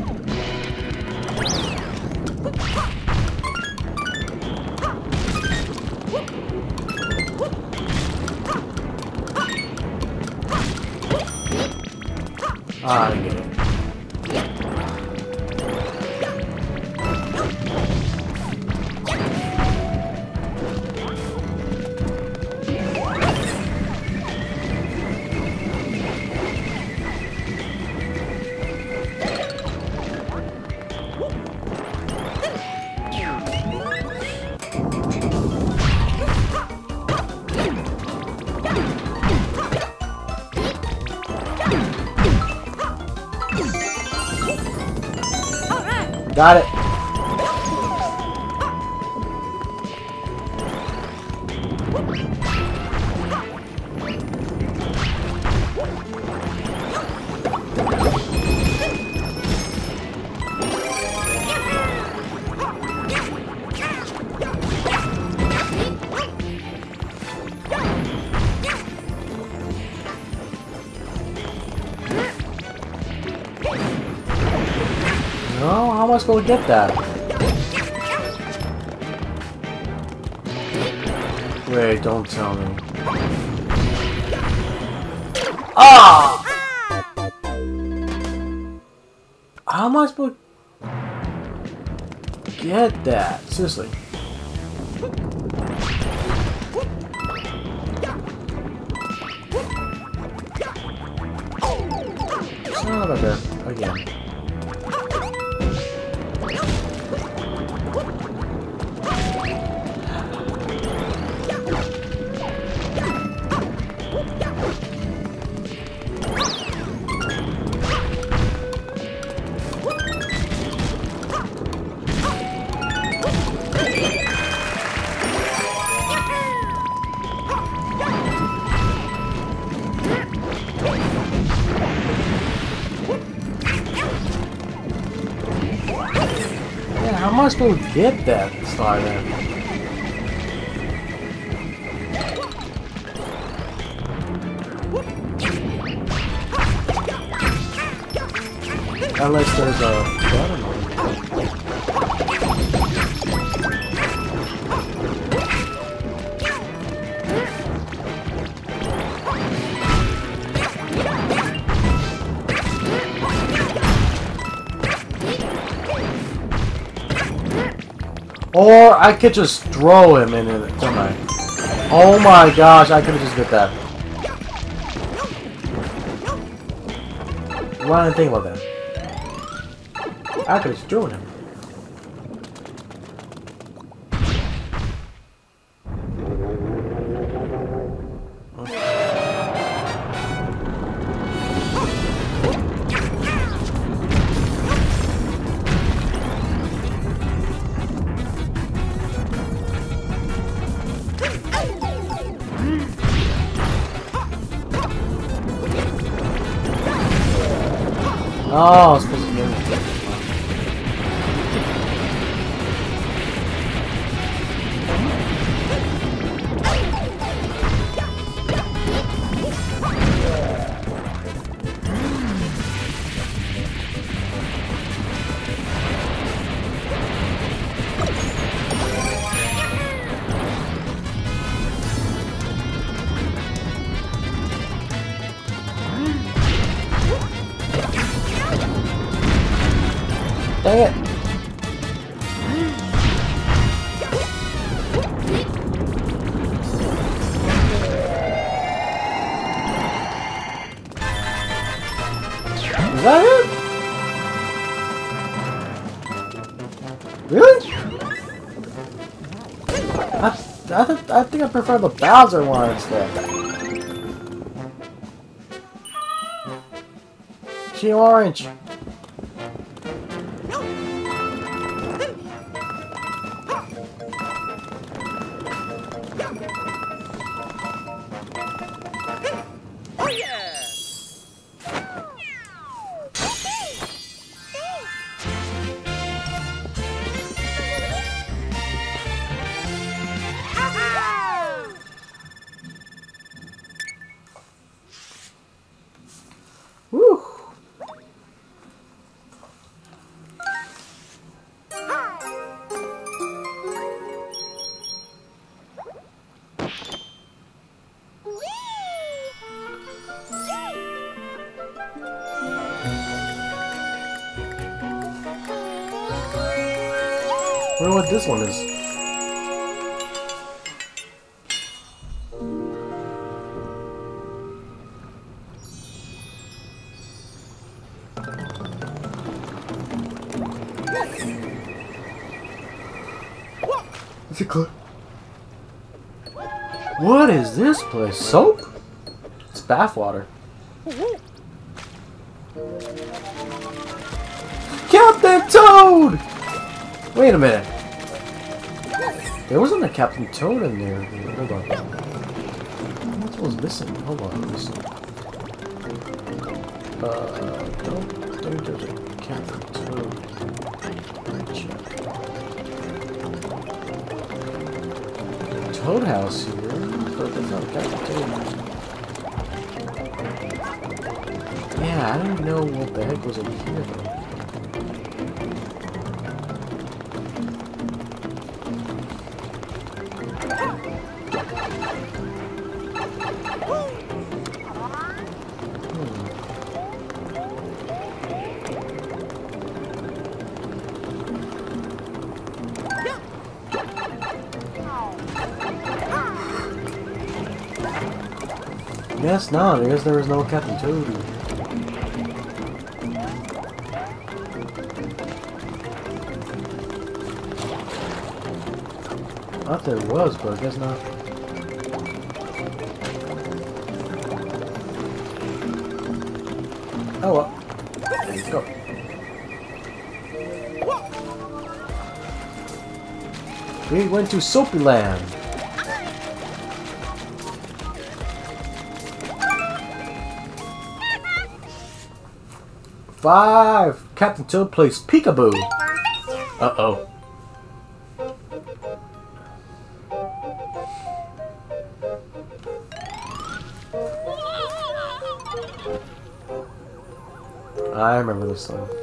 S1: Got it. To get that? Wait, don't tell me. Ah! How am I supposed to get that? Seriously. I to get that star then? Unless there's a I could just throw him in it, couldn't I? Oh my gosh, I could have just did that. Why didn't I think about that? I could have just thrown him. Oh, prefer the Bowser one instead. She orange. This place? Soap? It's bathwater. Captain Toad! Wait a minute. There wasn't a Captain Toad in there. Hold on. What was missing? Hold on. Uh, don't there's a Captain Toad. Check. Toad House I don't know what the heck was in here though. Guess not. I guess there was no Captain Toad. There was, but I guess not. Oh well. Let's go. We went to Soapy Land. Five. Captain Toad plays peekaboo. Uh oh.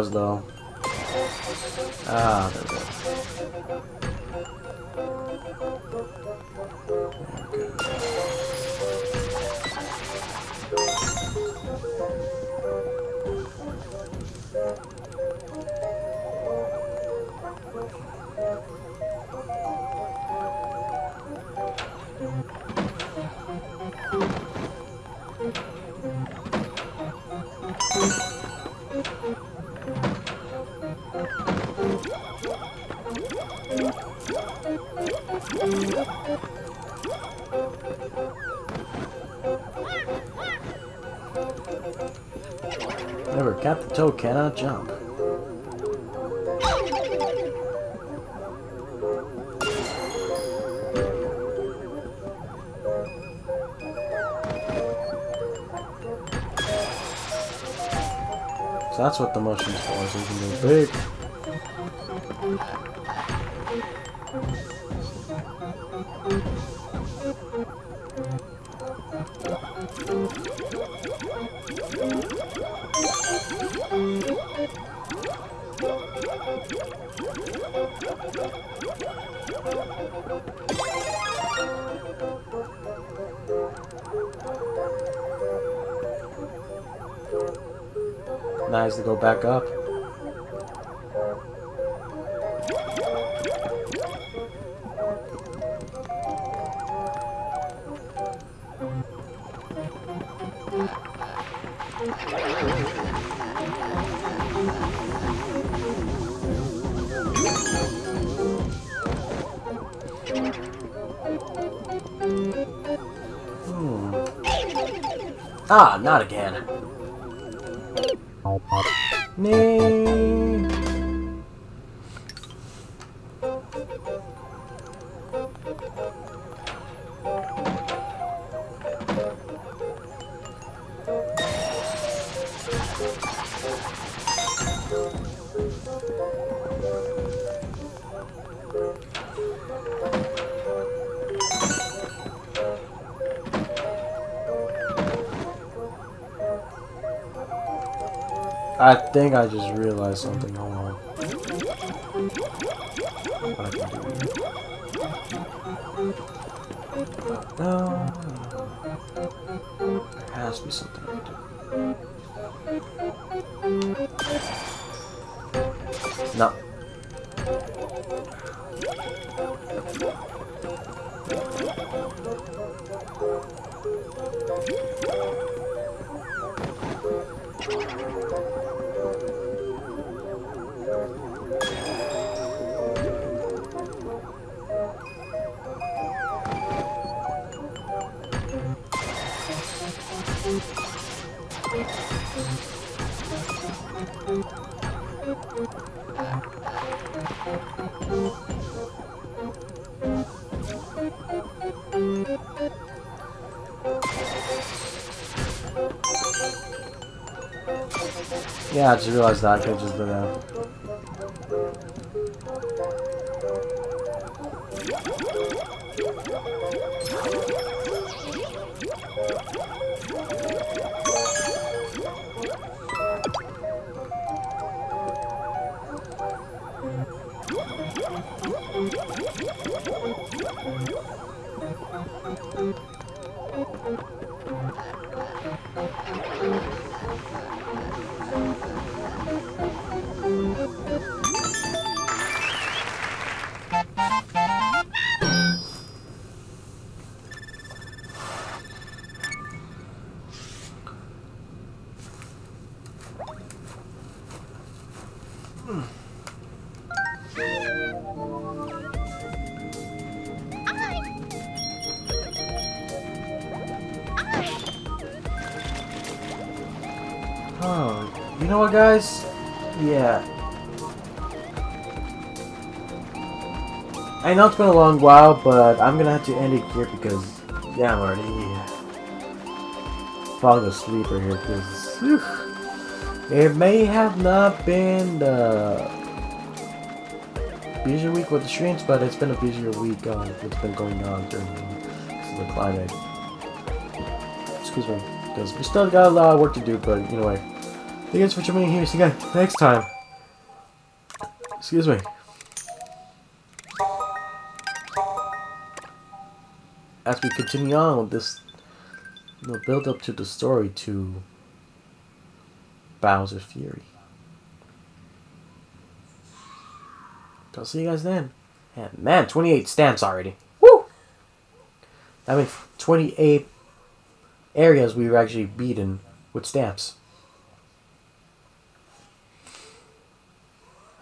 S1: Was though. Ah, there we go. There. Cannot jump. So that's what the motion's for, so you can do big. Nice to go back up. Hmm. Ah, not again. Nee. Think I just realized something. Realized that I could just I know it's been a long while, but I'm gonna have to end it here because, yeah, I'm already falling asleep right here because it may have not been the busier week with the streams, but it's been a busier week on what's been going on during the climate. Excuse me, because we still got a lot of work to do, but anyway. Thank you guys for joining me here. See you guys next time. Excuse me. As we continue on with this you know, build up to the story to Bowser Fury. I'll see you guys then. And man, 28 stamps already. Woo! That means 28 areas we were actually beaten with stamps.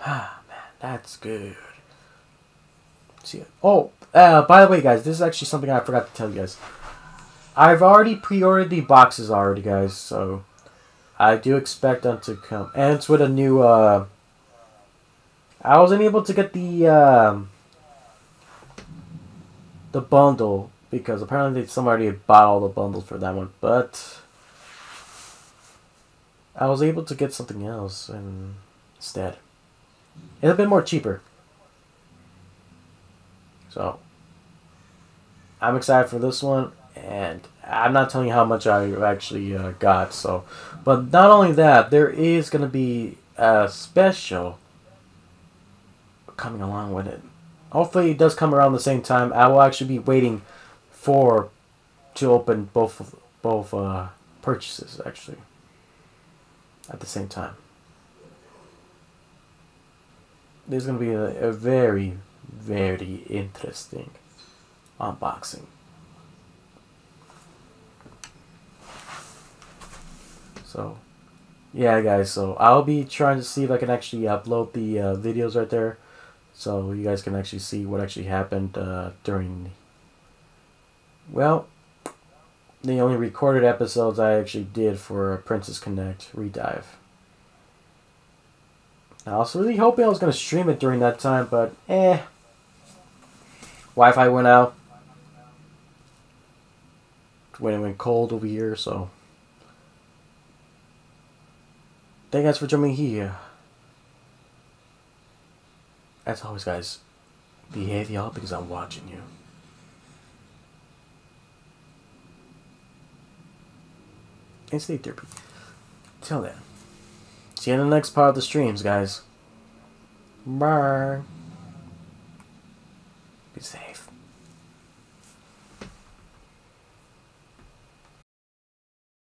S1: Ah, man, that's good. See, oh, uh, by the way, guys, this is actually something I forgot to tell you guys. I've already pre-ordered the boxes already, guys, so I do expect them to come. And it's with a new, uh, I wasn't able to get the, um, the bundle, because apparently somebody bought all the bundles for that one, but I was able to get something else instead. It's a bit more cheaper. So, I'm excited for this one, and I'm not telling you how much I actually uh, got. So, but not only that, there is going to be a special coming along with it. Hopefully, it does come around the same time. I will actually be waiting for to open both both uh, purchases actually at the same time. There's going to be a, a very very interesting unboxing. So, yeah, guys. So I'll be trying to see if I can actually upload the uh, videos right there, so you guys can actually see what actually happened uh, during. Well, the only recorded episodes I actually did for Princess Connect Redive. I was really hoping I was going to stream it during that time, but eh. Wi-Fi went out. When it went cold over here, so. Thank you guys for joining here. As always, guys, behave y'all because I'm watching you. And stay therapy. Till then, See you in the next part of the streams, guys. Bye. Be safe.